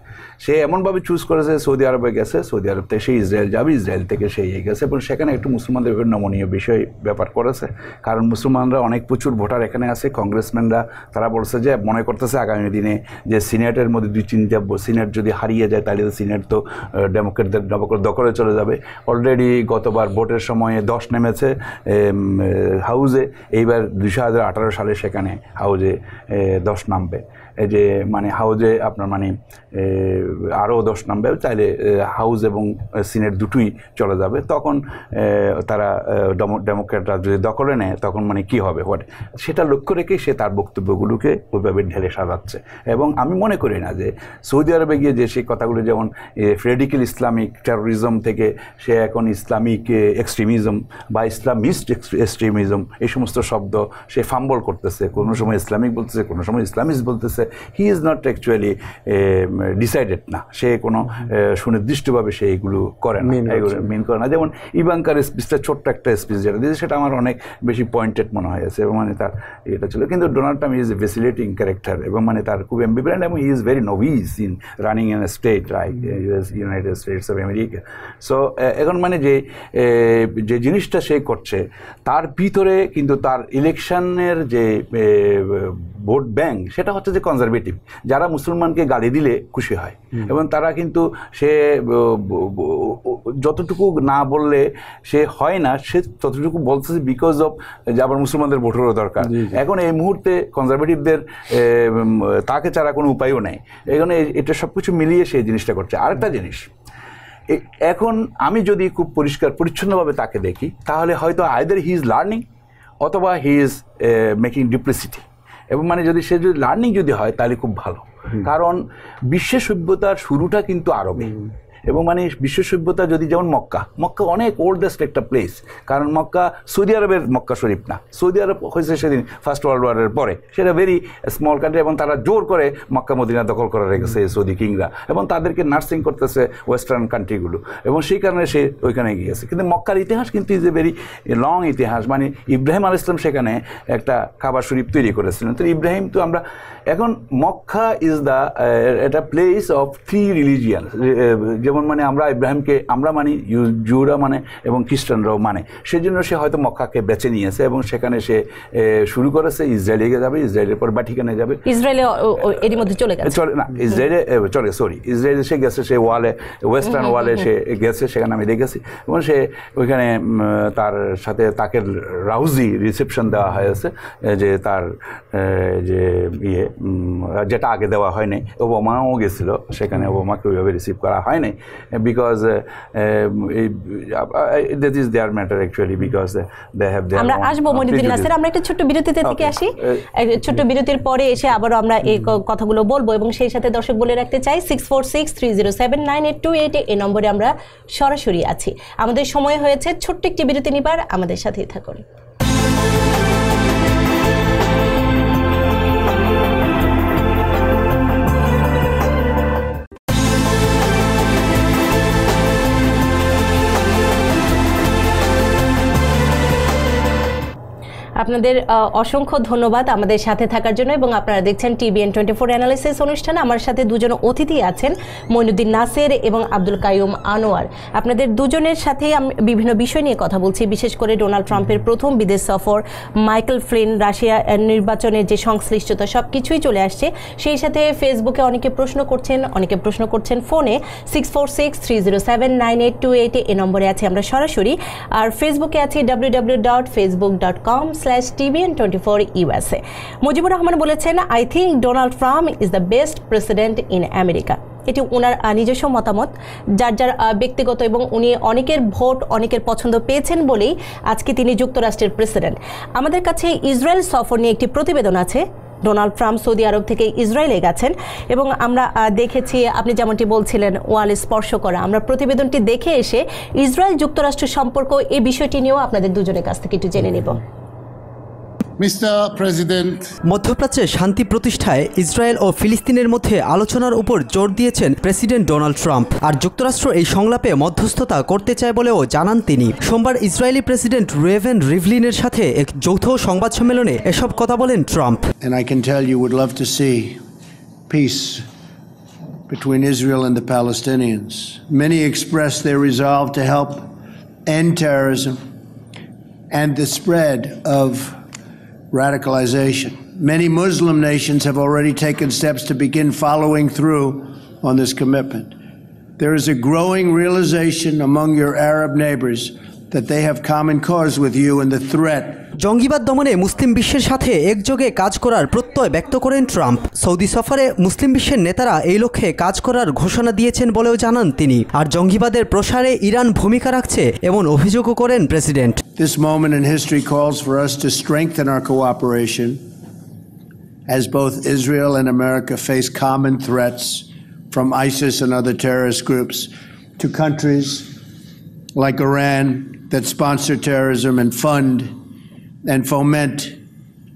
সে এমনভাবে চুজ করেছে সৌদি আরবে গেছে, সৌদি আরব থেকে সে ইসরায়েল যাবে, ইসরায়েল থেকে সে ইয়ে গেছে এবং সেখানে একটু মুসলমানদের বিভিন্ন নমনীয় বিষয়, ব্যাপার করেছে। কারণ মুসলমানরা অনেক প্রচুর ভোটার এখানে আছে কংগ্রেসম্যানরা তারা বলছে যে, মনে করতেছে আগামী দিনে যে সিনেটের মধ্যে দুই তিনটা সিনেট যদি হারিয়ে যায়, তাহলে সিনেট তো ডেমোক্রেটদের ডেমোক্রেট দখলে চলে যাবে। অলরেডি গতবার ভোটের সময়ে দশ নেমেছে হাউজে এইবার আঠারো সালে সেখানে হাউজে দশ নামবে। যে মানে হাউজে আপনার মানে আরও দশ নামবে চাইলে হাউজ এবং সিনেট দুটোই চলে যাবে। তখন তারা ডেমো- ডেমোক্র্যাটরা যদি দখলে নেয়, তখন মানে কি হবে? হোয়াট সেটা লক্ষ্য রেখে সে তার বক্তব্যগুলোকে ওইভাবে ঢেলে সাজাচ্ছে। এবং আমি মনে করি না যে, সৌদি আরবে গিয়ে যে সেই কথাগুলো যেমন ফ্রেডিক্যাল ইসলামিক টেরোরিজম থেকে সে এখন ইসলামিক এক্সট্রিমিজম বা ইসলামিস্ট এক্সট্রিমিজম এই সমস্ত শব্দ সে ফাম্বল করতেছে। কোনো সময় ইসলামিক বলতেছে, কোনো সময় ইসলামিস্ট বলতেছে। He is not actually decided না। সে কোনো সুনির্দিষ্টভাবে সে এইগুলো করে না। মিন করে না। যেমন ইবাঙ্কার স্পিচটা ছোট্ট একটা স্পিচ যেটা দিয়েছে সেটা আমার অনেক বেশি পয়েন্টেড মনে হয়েছে এবং মানে তার এটা ছিল। কিন্তু Donald Trump is a vacillating character এবং মানে তার খুব এম্বিব্রেন্ট এবং he is very novice in running an state like US United States of America so এখন মানে যে যে জিনিসটা সে করছে তার ভিতরে কিন্তু তার ইলেকশনের যে ভোট ব্যাংক সেটা হচ্ছে যে কনজারভেটিভ যারা মুসলমানকে গালি দিলে খুশি হয়। এবং তারা কিন্তু সে যতটুকু না বললে সে হয় না সে ততটুকু বলতেছে বিকজ অফ যে আবার মুসলমানদের ভোটেরও দরকার। এখন এই মুহূর্তে কনজারভেটিভদের তাকে ছাড়া কোনো উপায়ও নেই। এখানে এটা সব কিছু মিলিয়ে সেই জিনিসটা করছে। আরেকটা জিনিস এখন আমি যদি খুব পরিষ্কার পরিচ্ছন্নভাবে তাকে দেখি তাহলে হয়তো আইদার হি ইজ লার্নিং অথবা হি ইজ মেকিং ডিপ্লিসিটি এবং মানে যদি সে যদি লার্নিং যদি হয় তাহলে খুব ভালো। কারণ বিশ্ব সভ্যতার শুরুটা কিন্তু আরবে। এবং মানে বিশ্ব সভ্যতা যদি যেমন মক্কা মক্কা অনেক ওল্ডেস্ট একটা প্লেস কারণ মক্কা সৌদি আরবের মক্কা শরীফ না। সৌদি আরব হয়েছে সেদিন ফার্স্ট ওয়ার্ল্ড ওয়ারের পরে। সেটা ভেরি স্মল কান্ট্রি এবং তারা জোর করে মক্কা মদিনা দখল করে রেখেছে সৌদি কিংরা। এবং তাদেরকে নার্সিং করতেছে ওয়েস্টার্ন কান্ট্রিগুলো এবং সেই কারণে সে ওইখানে গিয়েছে কিন্তু মক্কার ইতিহাস কিন্তু ইজ এ ভেরি লং ইতিহাস। মানে ইব্রাহিম আল ইসলাম সেখানে একটা কাবা শরীফ তৈরি করেছিলেন। তো ইব্রাহিম, তো আমরা এখন মক্কা ইজ দ্য এটা প্লেস অফ থ্রি রিলিজিয়ান যেমন মানে আমরা ইব্রাহিমকে আমরা মানি জুরা মানে এবং খ্রিস্টানরাও মানে। সেজন্য সে হয়তো মক্কাকে বেছে নিয়েছে এবং সেখানে সে শুরু করেছে ইসরায়েলে যাবে ইসরায়েলের পর বাটিকানে যাবে। ইসরায়েলে এরই মধ্যে চলে গেছে। চলে না ইসরায়েলে চলে সরি ইসরায়েলে সে গেছে সে ওয়ালে ওয়েস্টার্ন ওয়ালে সে গেছে সেখানে আমি দেখেছি। এবং সে ওইখানে তার সাথে তাকে রাউজি রিসেপশন দেওয়া হয়েছে যে তার যে ইয়ে যেটা আগে দেওয়া হয়নি ওবামাও গেছিল সেখানে ওবামাকে ওইভাবে রিসিভ করা হয়নি। Because this is their matter actually because they have আমরা আসব মনিদুল নাসের আমরা একটা ছোট্ট বিরতিতে থেকে আসি। ছোট্ট বিরতির পরে এসে আবারও আমরা এই কথাগুলো বলব এবং সেই সাথে দর্শক বলে রাখতে চাই six four six three zero seven nine eight two eight এই নম্বরে আমরা সরাসরি আছি। আমাদের সময় হয়েছে ছোট্ট একটি বিরতি নিবার। আমাদের সাথেই থাকুন। আপনাদের অসংখ্য ধন্যবাদ আমাদের সাথে থাকার জন্য এবং আপনারা দেখছেন টিভিএন টোয়েন্টি ফোর অ্যানালিসিস অনুষ্ঠানে। আমার সাথে দুজন অতিথি আছেন, মইনুদ্দিন নাসের এবং আব্দুল কাইয়ুম আনোয়ার। আপনাদের দুজনের সাথেই আমি বিভিন্ন বিষয় নিয়ে কথা বলছি, বিশেষ করে ডোনাল্ড ট্রাম্পের প্রথম বিদেশ সফর, মাইকেল ফ্লিন, রাশিয়া নির্বাচনের যে সংশ্লিষ্টতা সব কিছুই চলে আসছে। সেই সাথে ফেসবুকে অনেকে প্রশ্ন করছেন, অনেকে প্রশ্ন করছেন ফোনে six four six three zero seven nine eight two eight এ নম্বরে আছে আমরা সরাসরি। আর ফেসবুকে আছি W W dot Facebook dot com slash TVN twenty four USA Mujibur Rahman বলেছেন I think Donald Trump is the best president in America এটি ওনার নিজস্ব মতামত, যার যার ব্যক্তিগত এবং উনি অনেকের ভোট, অনেকের পছন্দ পেয়েছেন বলেই আজকে তিনি যুক্তরাষ্ট্রের প্রেসিডেন্ট আমাদের কাছে ইসরায়েল সফর নিয়ে একটি প্রতিবেদন আছে। ডোনাল্ড ট্রাম্প সৌদি আরব থেকে ইসরায়েলে গেছেন এবং আমরা দেখেছি, আপনি যেমনটি বলছিলেন, ওয়াল স্পর্শ করা। আমরা প্রতিবেদনটি দেখে এসে ইসরায়েল যুক্তরাষ্ট্র সম্পর্ক এই বিষয়টি নিয়েও আপনাদের দুজনের কাছ থেকে একটু জেনে নেব। Mr. President, মধ্যপ্রাচ্যে শান্তি প্রতিষ্ঠায় ইসরায়েল ও ফিলিস্তিনের মধ্যে আলোচনার উপর জোর দিয়েছেন প্রেসিডেন্ট ডোনাল্ড ট্রাম্প আর যুক্তরাষ্ট্র এই সংলাপে মধ্যস্থতা করতে চায় বলেও জানান তিনি সোমবার ইসরায়েলি প্রেসিডেন্ট রেভেন রিভলিনের সাথে এক যৌথ সংবাদ সম্মেলনে এসব কথা বলেন Trump And I can tell you would love to see peace between Israel and the Palestinians. Many expressed their resolve to help end terrorism and the spread of radicalization. Many Muslim nations have already taken steps to begin following through on this commitment. There is a growing realization among your Arab neighbors that they have common cause with you in the threat জঙ্গিবাদ দমনে মুসলিম বিশ্বের সাথে একযোগে কাজ করার প্রত্যয় ব্যক্ত করেন ট্রাম্প সৌদি সফরে মুসলিম বিশ্বের নেতারা এই লক্ষ্যে কাজ করার ঘোষণা দিয়েছেন বলেও জানান তিনি আর জঙ্গিবাদের প্রসারে ইরান ভূমিকা রাখছে এমন অভিযোগও করেন president This moment in history calls for us to strengthen our cooperation as both Israel and America face common threats from ISIS and other terrorist groups to countries like Iran that sponsor terrorism and fund and foment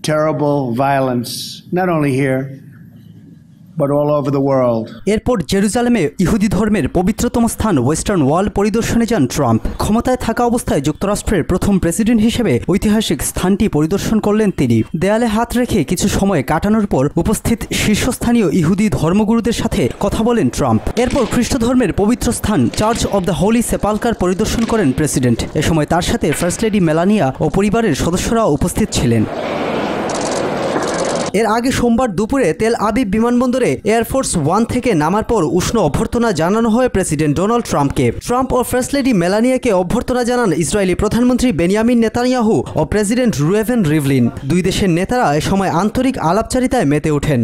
terrible violence, not only here, but all over the world. এরপর জেরুজালেমে ইহুদি ধর্মের পবিত্রতম স্থান western ওয়াল পরিদর্শনে যান Trump. ক্ষমতায় থাকা অবস্থায় যুক্তরাষ্ট্রের প্রথম প্রেসিডেন্ট হিসেবে ঐতিহাসিক স্থানটি পরিদর্শন করলেন তিনি। দেয়ালে হাত রেখে কিছু সময় কাটানোর পর উপস্থিত শীর্ষস্থানীয় ইহুদি ধর্মগুরুদের সাথে কথা বলেন ট্রাম্প। এরপর খ্রিস্ট ধর্মের পবিত্র স্থান Church of the Holy Sepulchre পরিদর্শন করেন প্রেসিডেন্ট। এ সময় তার সাথে ফার্স্ট লেডি মেলানিয়া ও পরিবারের সদস্যরা উপস্থিত ছিলেন। এর আগে সোমবার দুপুরে তেল আবিব বিমানবন্দরে এয়ারফোর্স ওয়ান থেকে নামার পর উষ্ণ অভ্যর্থনা জানানো হয় প্রেসিডেন্ট ডোনাল্ড ট্রাম্পকে। ট্রাম্প ও ফার্স্ট লেডি মেলানিয়াকে অভ্যর্থনা জানান ইসরায়েলি প্রধানমন্ত্রী বেনিয়ামিন নেতানিয়াহু ও প্রেসিডেন্ট রুয়েভেন রিভলিন। দুই দেশের নেতারা এ সময় আন্তরিক আলাপচারিতায় মেতে ওঠেন।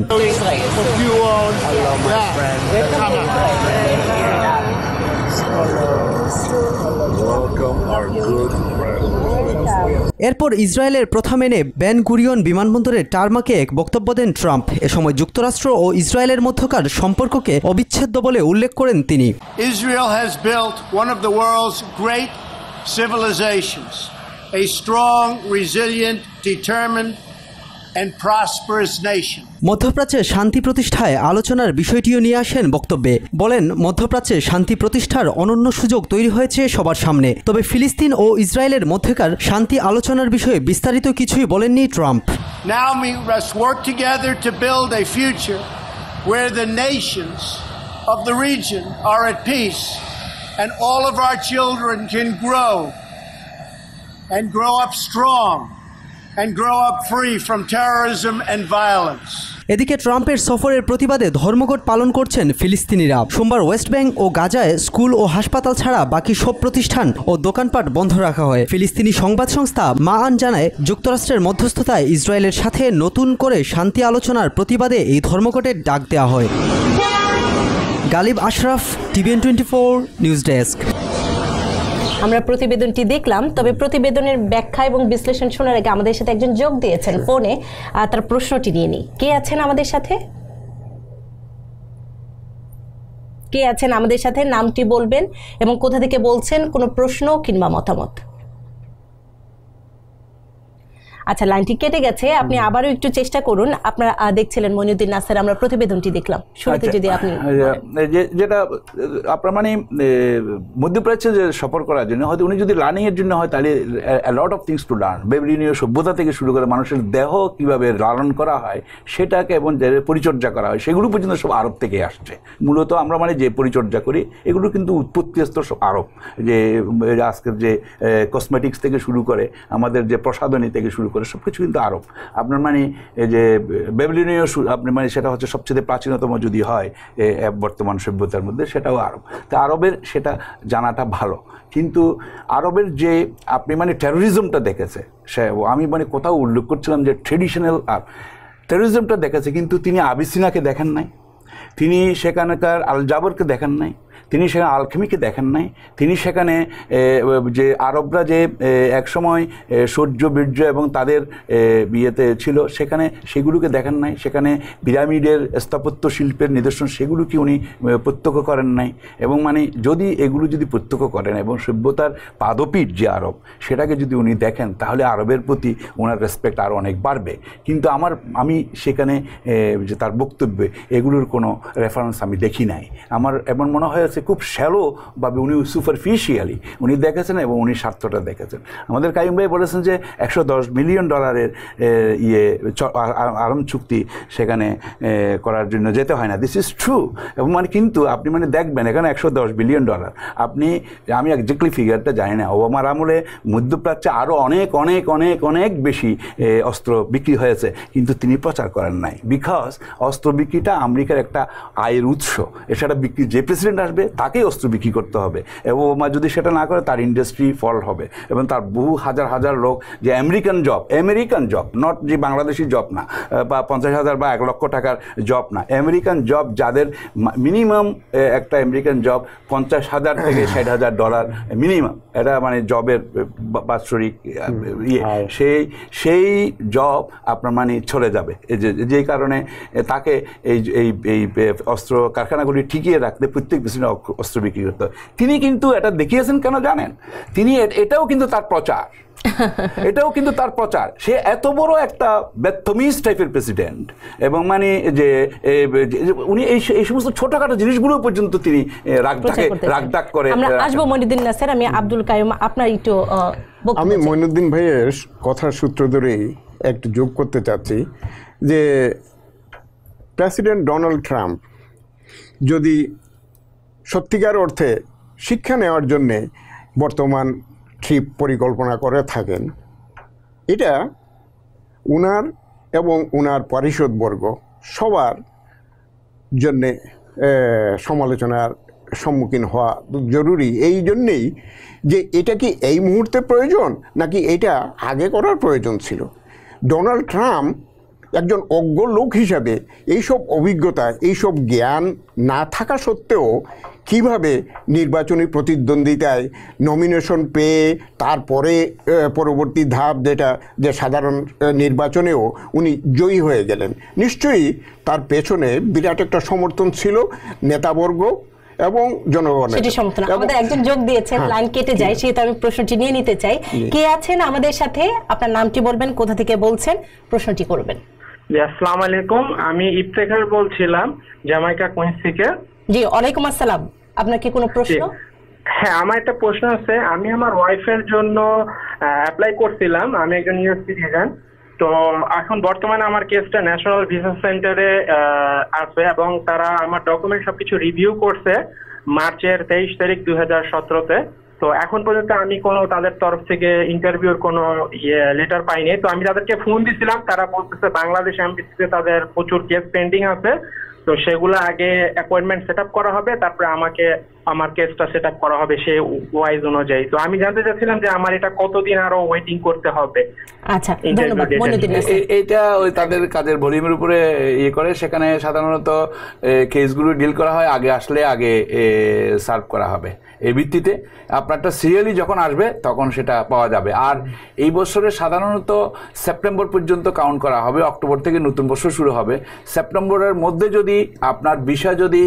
এরপর ইসরায়েলের প্রথা মেনে ব্যান গুরিয়ন বিমানবন্দরে টার্মাকে এক বক্তব্য দেন ট্রাম্প এ সময় যুক্তরাষ্ট্র ও ইসরায়েলের মধ্যকার সম্পর্ককে অবিচ্ছেদ্য বলে উল্লেখ করেন তিনি Israel has built one of the world's great civilizations, a strong, resilient, determined. মধ্যপ্রাচ্যে শান্তি প্রতিষ্ঠায় আলোচনার বিষয়টিও নিয়ে আসেন বক্তব্যে। বলেন মধ্যপ্রাচ্যে শান্তি প্রতিষ্ঠার অনন্য সুযোগ তৈরি হয়েছে সবার সামনে। তবে ফিলিস্তিন ও ইসরায়েলের মধ্যেকার শান্তি আলোচনার বিষয়ে বিস্তারিত কিছুই বলেননি Trump. Now we must work together to build a future where the nations of the region are at peace and all of our children can grow and grow up strong and grow up free from terrorism and violence. এদিকে ট্রাম্পের সফরের প্রতিবাদে ধর্মঘট পালন করছেন ফিলিস্তিনিরা। সোমবার West bank ও গাজায় school ও হাসপাতাল ছাড়া বাকি সব প্রতিষ্ঠান ও দোকানপাট বন্ধ রাখা হয়। ফিলিস্তিনি সংবাদ সংস্থা মা আন জানায়, যুক্তরাষ্ট্রের মধ্যস্থতায় ইসরায়েলের সাথে নতুন করে শান্তি আলোচনার প্রতিবাদে এই ধর্মঘটের ডাক দেওয়া হয়। Ghalib Ashraf, TVN twenty four, news desk. আমরা প্রতিবেদনটি দেখলাম, তবে প্রতিবেদনের ব্যাখ্যা এবং বিশ্লেষণ শোনার আগে আমাদের সাথে একজন যোগ দিয়েছেন ফোনে তার প্রশ্নটি নিয়ে নিই। কে আছেন আমাদের সাথে? কে আছেন আমাদের সাথে? নামটি বলবেন এবং কোথা থেকে বলছেন? কোনো প্রশ্ন কিংবা মতামত? আচ্ছা লাইনটি কেটে গেছে আপনি আবারও একটু চেষ্টা করুন। আপনারা দেখছিলেন মনিউদ্দিন নাসের আমরা প্রতিবেদনটি দেখলাম। শুরুতে আচ্ছা, যদি আপনি যে- যেটা আপনার মানে মধ্যপ্রাচ্যে যে সফর করার জন্য হয়তো উনি যদি লার্নিং এর জন্য হয় তাহলে lot of things to learn বেবলিনীয় সভ্যতা থেকে শুরু করে মানুষের দেহ কীভাবে লালন করা হয় সেটাকে এবং যে পরিচর্যা করা হয় সেগুলো পর্যন্ত সব আরব থেকে আসছে। মূলত আমরা মানে যে পরিচর্যা করি এগুলো কিন্তু উৎপত্তিস্থ সব আরব। যে আজকের যে কসমেটিক্স থেকে শুরু করে আমাদের যে প্রসাধনী থেকে শুরু করে সব কিছু কিন্তু আরব। আপনার মানে যে বেবলিনীয় আপনি মানে সেটা হচ্ছে সবচেয়ে প্রাচীনতম যদি হয় বর্তমান সভ্যতার মধ্যে, সেটাও আরব। তা আরবের সেটা জানাটা ভালো। কিন্তু আরবের যে আপনি মানে টেরোরিজমটা দেখেছে, সে আমি মানে কোথাও উল্লেখ করছিলাম যে ট্রেডিশনাল আর টেরোরিজমটা দেখেছে, কিন্তু তিনি আবিসিনাকে দেখেন নাই। তিনি সেখানকার আল জাবরকে দেখেন নাই। তিনি সেখানে আলখেমিকে দেখেন নাই। তিনি সেখানে যে আরবরা যে একসময় সূর্য, বীর্য এবং তাদের বিয়েতে ছিল, সেখানে সেগুলোকে দেখেন নাই। সেখানে পিরামিডের স্থাপত্য শিল্পের নিদর্শন সেগুলোকে উনি প্রত্যক্ষ করেন নাই। এবং মানে যদি এগুলো যদি প্রত্যক্ষ করেন এবং সভ্যতার পাদপীঠ যে আরব, সেটাকে যদি উনি দেখেন, তাহলে আরবের প্রতি ওনার রেসপেক্ট আরও অনেক বাড়বে। কিন্তু আমার, আমি সেখানে যে তার বক্তব্যে এগুলোর কোনো রেফারেন্স আমি দেখি নাই। আমার এমন মনে হয়েছে খুব শ্যালো ভাবে উনি সুপারফিশিয়ালি উনি দেখেছেন এবং উনি স্বার্থটা দেখেছেন। আমাদের কাইম ভাই বলেছেন যে একশো দশ মিলিয়ন ডলারের ইয়ে আরাম চুক্তি সেখানে করার জন্য যেতে হয় না। দিস ইজ ট্রু এবং মানে কিন্তু আপনি মানে দেখবেন এখানে একশো দশ বিলিয়ন ডলার আপনি, আমি একজাক্টলি ফিগারটা জানি না। ওবামার আমলে মধ্যপ্রাচ্যে আরও অনেক অনেক অনেক অনেক বেশি অস্ত্র বিক্রি হয়েছে। কিন্তু তিনি প্রচার করেন নাই। বিকজ অস্ত্র বিক্রিটা আমেরিকার একটা আয়ের উৎস। এছাড়া বিক্রি যে প্রেসিডেন্ট আসবে তাকেই অস্ত্র বিক্রি করতে হবে। এবং ওবামা যদি সেটা না করে তার ইন্ডাস্ট্রি ফল হবে। এবং তার বহু হাজার হাজার লোক যে American job American job not যে বাংলাদেশি জব না বা পঞ্চাশ হাজার বা এক লক্ষ টাকার জব না। আমেরিকান জব যাদের মিনিমাম একটা আমেরিকান জব পঞ্চাশ হাজার থেকে ষাট হাজার ডলার মিনিমাম এটা মানে জবের বাৎসরিক ইয়ে। সেই সেই জব আপনার মানে চলে যাবে। যে যেই কারণে তাকে এই এই অস্ত্র কারখানাগুলি ঠিকিয়ে রাখতে প্রত্যেক পিছনে অস্ত্র বিক্রি করতে তিনি কিন্তু এটা দেখিয়েছেন কেন জানেন তিনি এটাও কিন্তু তার প্রচার এটাও কিন্তু তার প্রচার সে এত বড় একটা ব্যর্থমিস টাইপের প্রেসিডেন্ট এবং মানে যে উনি এই এই সমস্ত ছোটখাটো জিনিসগুলো পর্যন্ত তিনি এ, রাগডাকে করে আমরা। আসব মনিউদ্দিন নাসের আমি আব্দুল কায়ুম আপনার একটু আমি। মইনুদ্দিন ভাইয়ের কথার সূত্র ধরেই একটু যোগ করতে চাচ্ছি যে প্রেসিডেন্ট ডোনাল্ড ট্রাম্প যদি সত্যিকার অর্থে শিক্ষা নেওয়ার জন্যে বর্তমান ট্রিপ পরিকল্পনা করে থাকেন। এটা উনার এবং উনার পরিষদবর্গ সবার জন্যে সমালোচনার সম্মুখীন হওয়া জরুরি। এই জন্যেই যে এটা কি এই মুহূর্তে প্রয়োজন নাকি এটা আগে করার প্রয়োজন ছিল? ডোনাল্ড ট্রাম্প একজন অজ্ঞ লোক হিসাবে এইসব অভিজ্ঞতা এইসব জ্ঞান না থাকা সত্ত্বেও কীভাবে নির্বাচনী প্রতিদ্বন্দ্বিতায় নমিনেশন পেয়ে তারপরে পরবর্তী ধাপ যেটা যে সাধারণ নির্বাচনেও উনি জয়ী হয়ে গেলেন। নিশ্চয়ই তার পেছনে বিরাট একটা সমর্থন ছিল নেতাবর্গ এবং জনগণের। সেটি সমর্থন। আমাদের একজন যোগ দিয়েছেন হ্যাঁ। লাইন কেটে যায় সেহেতু আমি প্রশ্নটি নিয়ে নিতে চাই। কে আছেন আমাদের সাথে? আপনার নামটি বলবেন কোথা থেকে বলছেন? প্রশ্নটি করবেন। জি আসসালামু আলাইকুম। আমি ইফতেখার বলছিলাম জামাইকা কুইন্স থেকে? জি ওয়ালাইকুম আসসালাম। আপনার কি কোনো প্রশ্ন? হ্যাঁ আমার একটা প্রশ্ন আছে। আমি আমার ওয়াইফের জন্য অ্যাপ্লাই করছিলাম। আমি একজন ইউএস সিটিজেন তো এখন বর্তমানে আমার কেসটা ন্যাশনাল ভিসা সেন্টারে আছে এবং তারা আমার ডকুমেন্ট সবকিছু রিভিউ করছে মার্চের তেইশ তারিখ দুই হাজার সতেরোতে। তো এখন পর্যন্ত আমি কোনো তাদের তরফ থেকে ইন্টারভিউর কোনো ইয়ে লেটার পাইনি। তো আমি তাদেরকে ফোন দিছিলাম, তারা বলতেছে বাংলাদেশ এমবিসিতে তাদের প্রচুর কেস পেন্ডিং আছে। তো সেগুলো আগে অ্যাপয়েন্টমেন্ট সেট আপ করা হবে তারপরে আমাকে আমার কেসটা সেট আপ করা হবে সেই ওয়াইজ অনুযায়ী। তো আমি জানতে চাচ্ছিলাম যে আমার এটা কতদিন আরও ওয়েটিং করতে হবে? আচ্ছা ধন্যবাদ এটা ওই তাদের কাজের ভলিউমের উপরে ইয়ে করে সেখানে সাধারণত কেসগুলো ডিল করা হয় আগে আসলে আগে সার্ভ করা হবে। এই ভিত্তিতে আপনারটা সিরিয়ালি যখন আসবে তখন সেটা পাওয়া যাবে। আর এই বছরে সাধারণত সেপ্টেম্বর পর্যন্ত কাউন্ট করা হবে অক্টোবর থেকে নতুন বছর শুরু হবে। সেপ্টেম্বরের মধ্যে যদি আপনার বিষয় যদি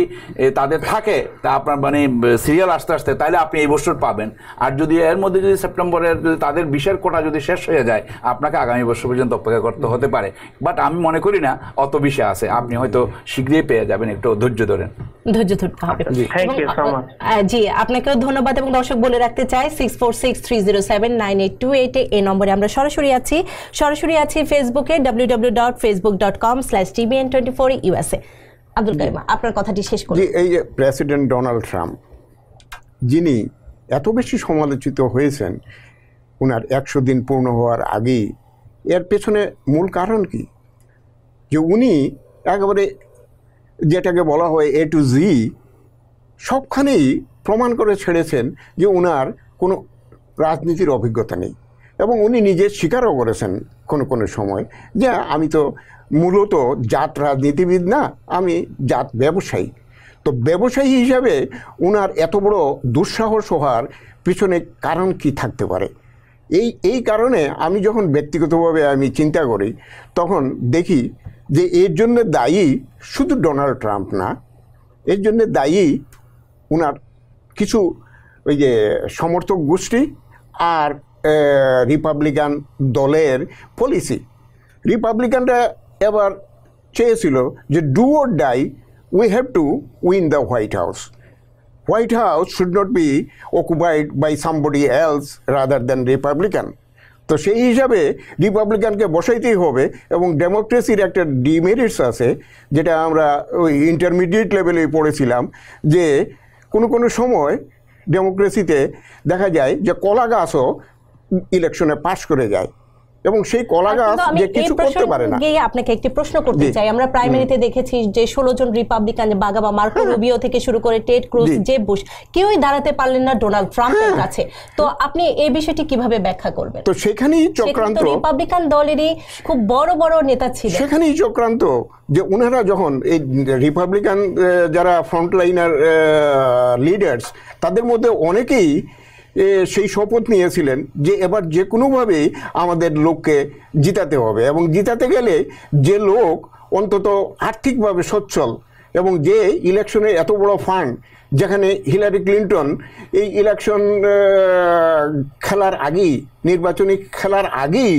তাদের থাকে তা আপনার মানে সিরিয়াল আসতে আসতে তাহলে আপনি এই বছর পাবেন। আর যদি এর মধ্যে যদি সেপ্টেম্বরের যদি তাদের বিষয়ের কোটা যদি শেষ হয়ে যায় আপনাকে আগামী বছর পর্যন্ত অপেক্ষা করতে হতে পারে। বাট আমি মনে করি না অত বিষয় আছে। আপনি হয়তো শীঘ্রই পেয়ে যাবেন একটু ধৈর্য ধরেন। ধৈর্য ধরতে হবে। জি আপনাকেও ধন্যবাদ এবং দর্শক বলে রাখতে চাই six four six three zero seven nine eight two eight এই নম্বরে আমরা সরাসরি আছি। সরাসরি আছি ফেসবুকে W W dot Facebook dot com slash TVN twenty four USA Abdul Kaim আপনার কথাটি শেষ করুন। যে এই যে প্রেসিডেন্ট ডোনাল্ড ট্রাম্প যিনি এত বেশি সমালোচিত হয়েছেন ওনার একশো দিন পূর্ণ হওয়ার আগেই এর পেছনে মূল কারণ কি? যে উনি একেবারে যেটাকে বলা হয় এ টু জি সবখানেই প্রমাণ করে ছেড়েছেন যে ওনার কোনো রাজনীতির অভিজ্ঞতা নেই। এবং উনি নিজে স্বীকারও করেছেন কোনো কোনো সময় যে আমি তো মূলত জাত রাজনীতিবিদ না, আমি জাত ব্যবসায়ী। তো ব্যবসায়ী হিসাবে ওনার এত বড় দুঃসাহস হওয়ার পিছনে কারণ কি থাকতে পারে? এই এই কারণে আমি যখন ব্যক্তিগতভাবে আমি চিন্তা করি, তখন দেখি যে এর জন্য দায়ী শুধু ডোনাল্ড ট্রাম্প না, এর জন্য দায়ী ওনার কিছু ওই যে সমর্থক গোষ্ঠী আর রিপাবলিকান দলের পলিসি রিপাবলিকানরা এবার চেয়েছিল যে do or die we have to win the White House White House should not be occupied by somebody else rather than Republican তো সেই হিসাবে রিপাবলিকানকে বসাইতেই হবে এবং ডেমোক্রেসির একটা ডিমেরিটস আছে, যেটা আমরা ওই ইন্টারমিডিয়েট লেভেলে পড়েছিলাম, যে কোনো কোনো সময় ডেমোক্রেসিতে দেখা যায় যে কলা গাছও ইলেকশনে পাশ করে যায়। এবং সেই কলা গাছ যে কিছু করতে পারে না। আপনাকে একটি প্রশ্ন করতে চাই। আমরা প্রাইমারিতে দেখেছি যে ষোলো জন রিপাবলিকান বাগাবা মার্কো রুবিও থেকে শুরু করে টেড ক্রুজ জি। জে বুশ কেউই দাঁড়াতে পারলেন না ডোনাল্ড ট্রাম্পের কাছে। তো আপনি এই বিষয়টি কীভাবে ব্যাখ্যা করবেন? তো সেখানেই চক্রান্ত রিপাবলিকান দলেরই খুব বড় বড় নেতা ছিলেন। সেখানেই চক্রান্ত যে ওনারা যখন এই রিপাবলিকান যারা ফ্রন্টলাইনার লিডার্স তাদের মধ্যে অনেকেই সেই শপথ নিয়েছিলেন যে এবার যে কোনোভাবেই আমাদের লোককে জিতাতে হবে এবং জিতাতে গেলে যে লোক অন্তত আর্থিকভাবে সচ্ছল এবং যে ইলেকশনে এত বড় ফান্ড যেখানে হিলারি ক্লিন্টন এই ইলেকশন খেলার আগেই, নির্বাচনী খেলার আগেই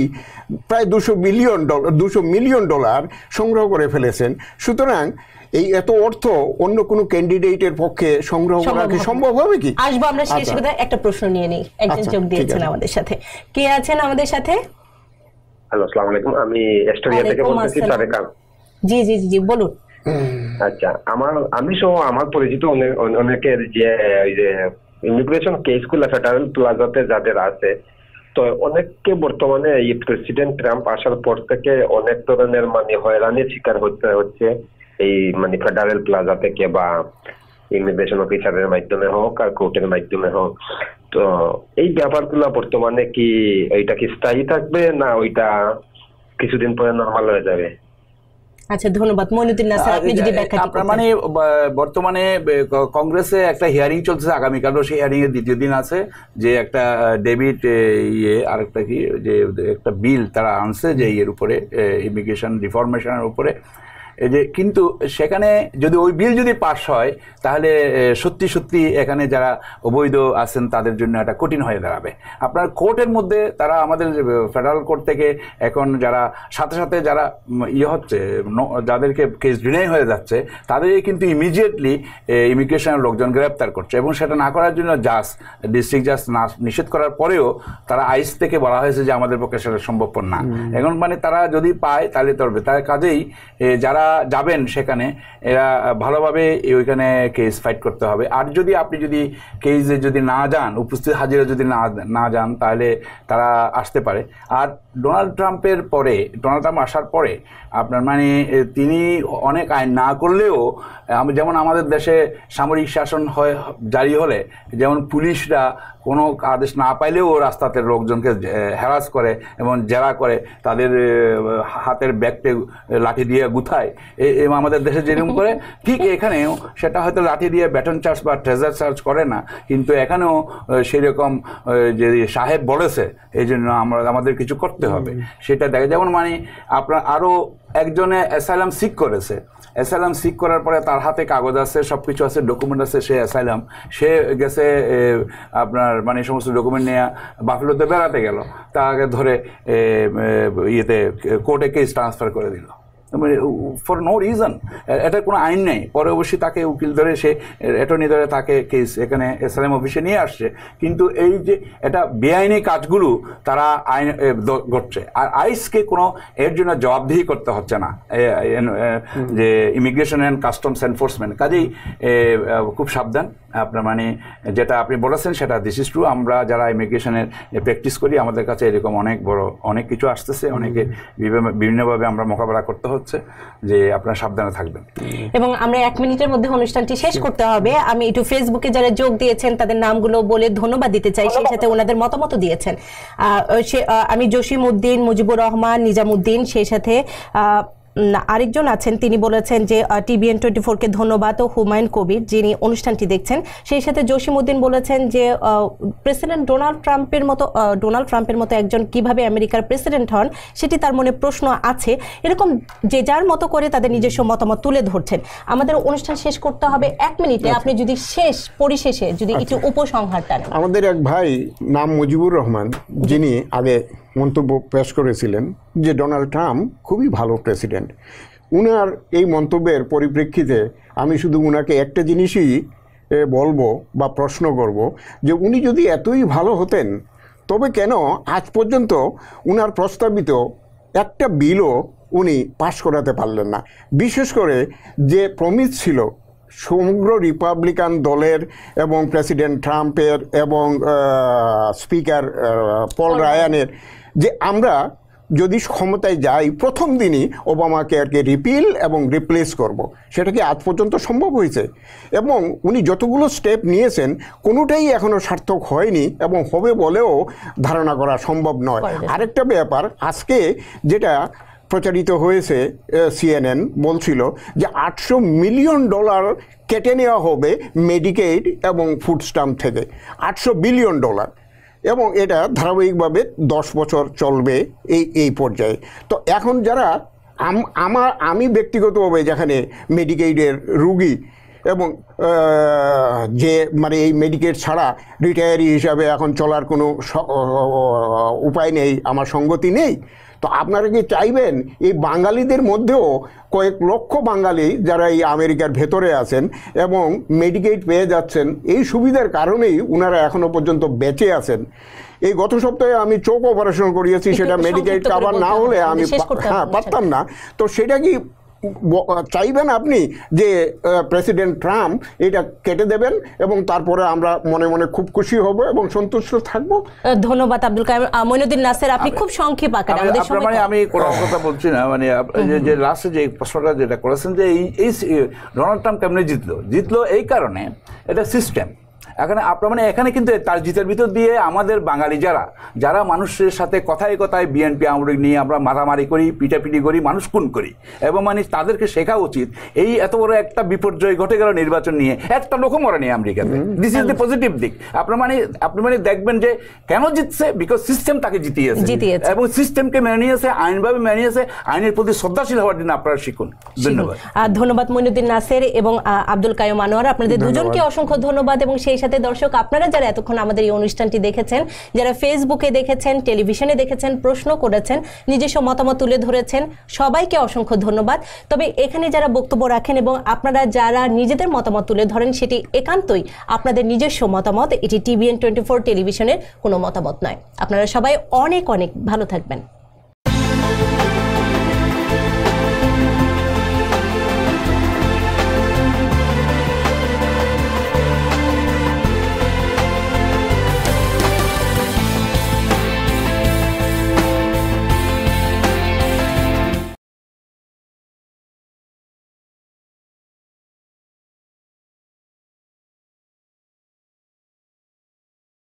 প্রায় দুশো মিলিয়ন ডলার দুশো মিলিয়ন ডলার সংগ্রহ করে ফেলেছেন। সুতরাং এই এত অর্থ অন্য কোনো ক্যান্ডিডেটের পক্ষে সংগ্রহ করা কি সম্ভব হবে কি? আসব আমরা শেষ আচ্ছা। কথা একটা প্রশ্ন নিয়ে নিই। একজন আচ্ছা, যোগ দিয়েছেন আমাদের সাথে। কে আছেন আমাদের সাথে? হ্যালো আসসালামু আলাইকুম। আমি এস্টোরিয়া থেকে আসসালাম। তারেক জি জি জি, বলুন। আচ্ছা আমার আমি সহ আমার পরিচিত অনেক অনেকের যে ওই যে ইমিগ্রেশন কেসগুলো ফেডারেল প্লাজাতে যাদের আছে তো অনেককে বর্তমানে এই প্রেসিডেন্ট ট্রাম্প আসার পর থেকে অনেক ধরনের মানে হয়রানির শিকার হতে হচ্ছে। এই মানে ফেডারেল প্লাজা থেকে বা ইমিগ্রেশন অফিসারের মাধ্যমে হোক আর কোর্টের মাধ্যমে হোক তো এই ব্যাপারগুলো বর্তমানে কি ওইটা কি স্থায়ী থাকবে না ওইটা কিছুদিন পরে নর্মাল হয়ে যাবে? আচ্ছা ধন্যবাদ। মইনুদ্দিন নাসার আপনি যদি ব্যাখ্যা আপনার মানে বর্তমানে কংগ্রেসে একটা হিয়ারিং চলছে আগামীকালও সেই হিয়ারিং এর দ্বিতীয় দিন আছে যে একটা ডেবিট ইয়ে আরেকটা কি যে একটা বিল তারা আনছে যে ইয়ের উপরে ইমিগ্রেশন রিফরমেশনের উপরে। যে কিন্তু সেখানে যদি ওই বিল যদি পাস হয় তাহলে সত্যি সত্যি এখানে যারা অবৈধ আছেন তাদের জন্য একটা কঠিন হয়ে দাঁড়াবে। আপনার কোর্টের মধ্যে তারা আমাদের ফেডারেল কোর্ট থেকে এখন যারা সাথে সাথে যারা ইয়ে হচ্ছে যাদেরকে কেস ডিনাই হয়ে যাচ্ছে তাদেরই কিন্তু ইমিডিয়েটলি ইমিগ্রেশনের লোকজন গ্রেপ্তার করছে এবং সেটা না করার জন্য জাজ ডিস্ট্রিক্ট জাজ না নিষেধ করার পরেও তারা আইস থেকে বলা হয়েছে যে আমাদের পক্ষে সেটা সম্ভবপর না। এখন মানে তারা যদি পায় তাহলে তরবে তার কাজেই যারা যাবেন সেখানে, এরা ভালোভাবে ওইখানে কেস ফাইট করতে হবে। আর যদি আপনি যদি কেসে যদি না যান, উপস্থিত হাজিরা যদি না না যান, তাহলে তারা আসতে পারে। আর ডোনাল্ড ট্রাম্পের পরে ডোনাল্ড ট্রাম্প আসার পরে আপনার মানে তিনি অনেক আইন না করলেও যেমন আমাদের দেশে সামরিক শাসন হয় জারি হলে যেমন পুলিশরা কোনো আদেশ না পাইলেও রাস্তাতে লোকজনকে হ্যারাস করে এবং জেরা করে তাদের হাতের ব্যাগটে লাঠি দিয়ে গুথায়। আমাদের দেশে যেরকম করে ঠিক এখানেও সেটা হয়তো লাঠি দিয়ে ব্যাটন চার্জ বা ট্রেজার চার্জ করে না কিন্তু এখানেও এ, সেরকম যে সাহেব বলেছে এই জন্য আমরা আমাদের কিছু করতে হবে। সেটা দেখে যেমন মানে আপনার আরও একজনে অ্যাসাইলাম সিক করেছে। অ্যাসাইলাম সিক করার পরে তার হাতে কাগজ আছে সব কিছু আছে ডকুমেন্ট আছে সে অ্যাসাইলাম সে গেছে আপনার মানে সমস্ত ডকুমেন্ট নিয়ে বাফেলোতে বেড়াতে গেল। তাকে ধরে ইয়েতে কোর্টে কেস ট্রান্সফার করে দিল। ফর নো রিজন এটা কোনো আইন নেই। পরে অবশ্যই তাকে উকিল ধরে সে অ্যাটর্নি ধরে তাকে কেস এখানে এসএলএম অফিসে নিয়ে আসছে। কিন্তু এই যে এটা বেআইনি কাজগুলো তারা আইন ঘটছে। আর আইসকে কোনো এর জন্য জবাবদিহি করতে হচ্ছে না। যে ইমিগ্রেশন অ্যান্ড কাস্টমস এনফোর্সমেন্ট কাজেই খুব সাবধান। আপনার মানে যেটা আপনি বলেছেন সেটা দিস ইজ ট্রু আমরা যারা ইমিগ্রেশনের প্র্যাকটিস করি আমাদের কাছে এরকম অনেক বড় অনেক কিছু আসতেছে। অনেকে বিভিন্নভাবে আমরা মোকাবেলা করতে হচ্ছে যে আপনারা সাবধানে থাকবেন। এবং আমরা এক মিনিটের মধ্যে অনুষ্ঠানটি শেষ করতে হবে। আমি একটু ফেসবুকে যারা যোগ দিয়েছেন তাদের নামগুলো বলে ধন্যবাদ দিতে চাই। সেই সাথে ওনাদের মতামত দিয়েছেন। আমি জসিম উদ্দিন মুজিবুর রহমান নিজামুদ্দিন সেই সাথে আরেকজন আছেন তিনি বলেছেন যে টিভিএন টোয়েন্টি ফোরকে ধন্যবাদ ও হুমায়ুন কবির যিনি অনুষ্ঠানটি দেখছেন। সেই সাথে জসিম উদ্দিন বলেছেন যে প্রেসিডেন্ট ডোনাল্ড ট্রাম্পের মতো ডোনাল্ড ট্রাম্পের মতো একজন কীভাবে আমেরিকার প্রেসিডেন্ট হন সেটি তার মনে প্রশ্ন আছে। এরকম যে যার মতো করে তাদের নিজস্ব মতামত তুলে ধরছেন। আমাদের অনুষ্ঠান শেষ করতে হবে এক মিনিটে। আপনি যদি শেষ পরিশেষে যদি একটু উপসংহার টানেন আমাদের এক ভাই নাম মুজিবুর রহমান যিনি আগে মন্তব্য পেশ করেছিলেন যে ডোনাল্ড ট্রাম্প খুবই ভালো প্রেসিডেন্ট। উনার এই মন্তব্যের পরিপ্রেক্ষিতে আমি শুধু উনাকে একটা জিনিসই বলব বা প্রশ্ন করব যে উনি যদি এতই ভালো হতেন, তবে কেন আজ পর্যন্ত উনার প্রস্তাবিত একটা বিলও উনি পাশ করাতে পারলেন না। বিশেষ করে যে প্রমিস ছিল সমগ্র রিপাবলিকান দলের এবং প্রেসিডেন্ট ট্রাম্পের এবং স্পিকার পল রায়ানের যে আমরা যদি ক্ষমতায় যাই প্রথম দিনই ওবামা কেয়ারকে রিপিল এবং রিপ্লেস করব। সেটা কি আজ পর্যন্ত সম্ভব হয়েছে? এবং উনি যতগুলো স্টেপ নিয়েছেন কোনোটাই এখনও সার্থক হয়নি এবং হবে বলেও ধারণা করা সম্ভব নয়। আরেকটা ব্যাপার আজকে যেটা প্রচারিত হয়েছে সিএনএন বলছিল যে আটশো মিলিয়ন ডলার কেটে নেওয়া হবে মেডিকেড এবং ফুড স্টাম্প থেকে। আটশো বিলিয়ন ডলার। এবং এটা ধারাবাহিকভাবে দশ বছর চলবে এই এই পর্যায়ে। তো এখন যারা আমার, আমি ব্যক্তিগতভাবে যেখানে মেডিকেডের রুগী এবং যে মানে এই মেডিকেট ছাড়া রিটায়ারি হিসাবে এখন চলার কোনো উপায় নেই, আমার সঙ্গতি নেই তো আপনারা কি চাইবেন? এই বাঙালিদের মধ্যেও কয়েক লক্ষ বাঙালি যারা এই আমেরিকার ভেতরে আছেন এবং মেডিকেট পেয়ে যাচ্ছেন এই সুবিধার কারণেই ওনারা এখনও পর্যন্ত বেঁচে আছেন। এই গত সপ্তাহে আমি চোখ অপারেশন করিয়েছি সেটা মেডিকেট কাভার না হলে আমি হবে হ্যাঁ পারতাম না। তো সেটা কি চাইবেন আপনি যে প্রেসিডেন্ট ট্রাম্প এটা কেটে দেবেন এবং তারপরে আমরা মনে মনে খুব খুশি হব এবং সন্তুষ্ট থাকব। ধন্যবাদ আব্দুল মইনুদ্দিন নাসের আপনি খুব সংক্ষেপ আকারে আমি- আমাদের সময় মানে আমি কোনো কথা বলছি না মানে যে- যে লাস্টে যে প্রশ্নটা যেটা করেছেন যে এই এই ডোনাল্ড ট্রাম্প কেমনে জিতলো? জিতলো এই কারণে এটা সিস্টেম এখানে আপনার মানে এখানে কিন্তু তার জিতের ভিতর দিয়ে আমাদের বাঙালি যারা যারা মানুষের সাথে কথায় কথায় বিএনপি আমরিক নিয়ে আমরা মারামারি করি পিটাপিটি করি মানুষ খুন করি। এবং মানে তাদেরকে শেখা উচিত এই এত বড় একটা বিপর্যয় ঘটে গেল নির্বাচন নিয়ে একটা লোকও মরেনি আমেরিকাতে। দিস ইজ দ্য পজিটিভ দিক। আপনার মানে আপনি মানে দেখবেন যে কেন জিতছে? বিকজ সিস্টেম তাকে জিতিয়েছে। জিতিয়েছে। এবং সিস্টেমকে মেনে নিয়েছে আইনভাবে মেনে নিয়েছে আইনের প্রতি শ্রদ্ধাশীল হওয়ার জন্য আপনারা শিখুন। ধন্যবাদ। ধন্যবাদ মইনুদ্দিন নাসের এবং আব্দুল কায়ুম আনোয়ার। আপনাদের দুজনকে অসংখ্য ধন্যবাদ এবং সেই সাথে দর্শক, আপনারা যারা এতক্ষণ আমাদের এই অনুষ্ঠানটি দেখেছেন, যারা ফেসবুকে দেখেছেন টেলিভিশনে দেখেছেন, প্রশ্ন করেছেন, নিজস্ব মতামত তুলে ধরেছেন, সবাইকে অসংখ্য ধন্যবাদ। তবে এখানে যারা বক্তব্য রাখেন এবং আপনারা যারা নিজেদের মতামত তুলে ধরেন, সেটি একান্তই আপনাদের নিজস্ব মতামত। এটি টিভিএন টোয়েন্টি ফোর টেলিভিশনের কোনো মতামত নয়। আপনারা সবাই অনেক অনেক ভালো থাকবেন।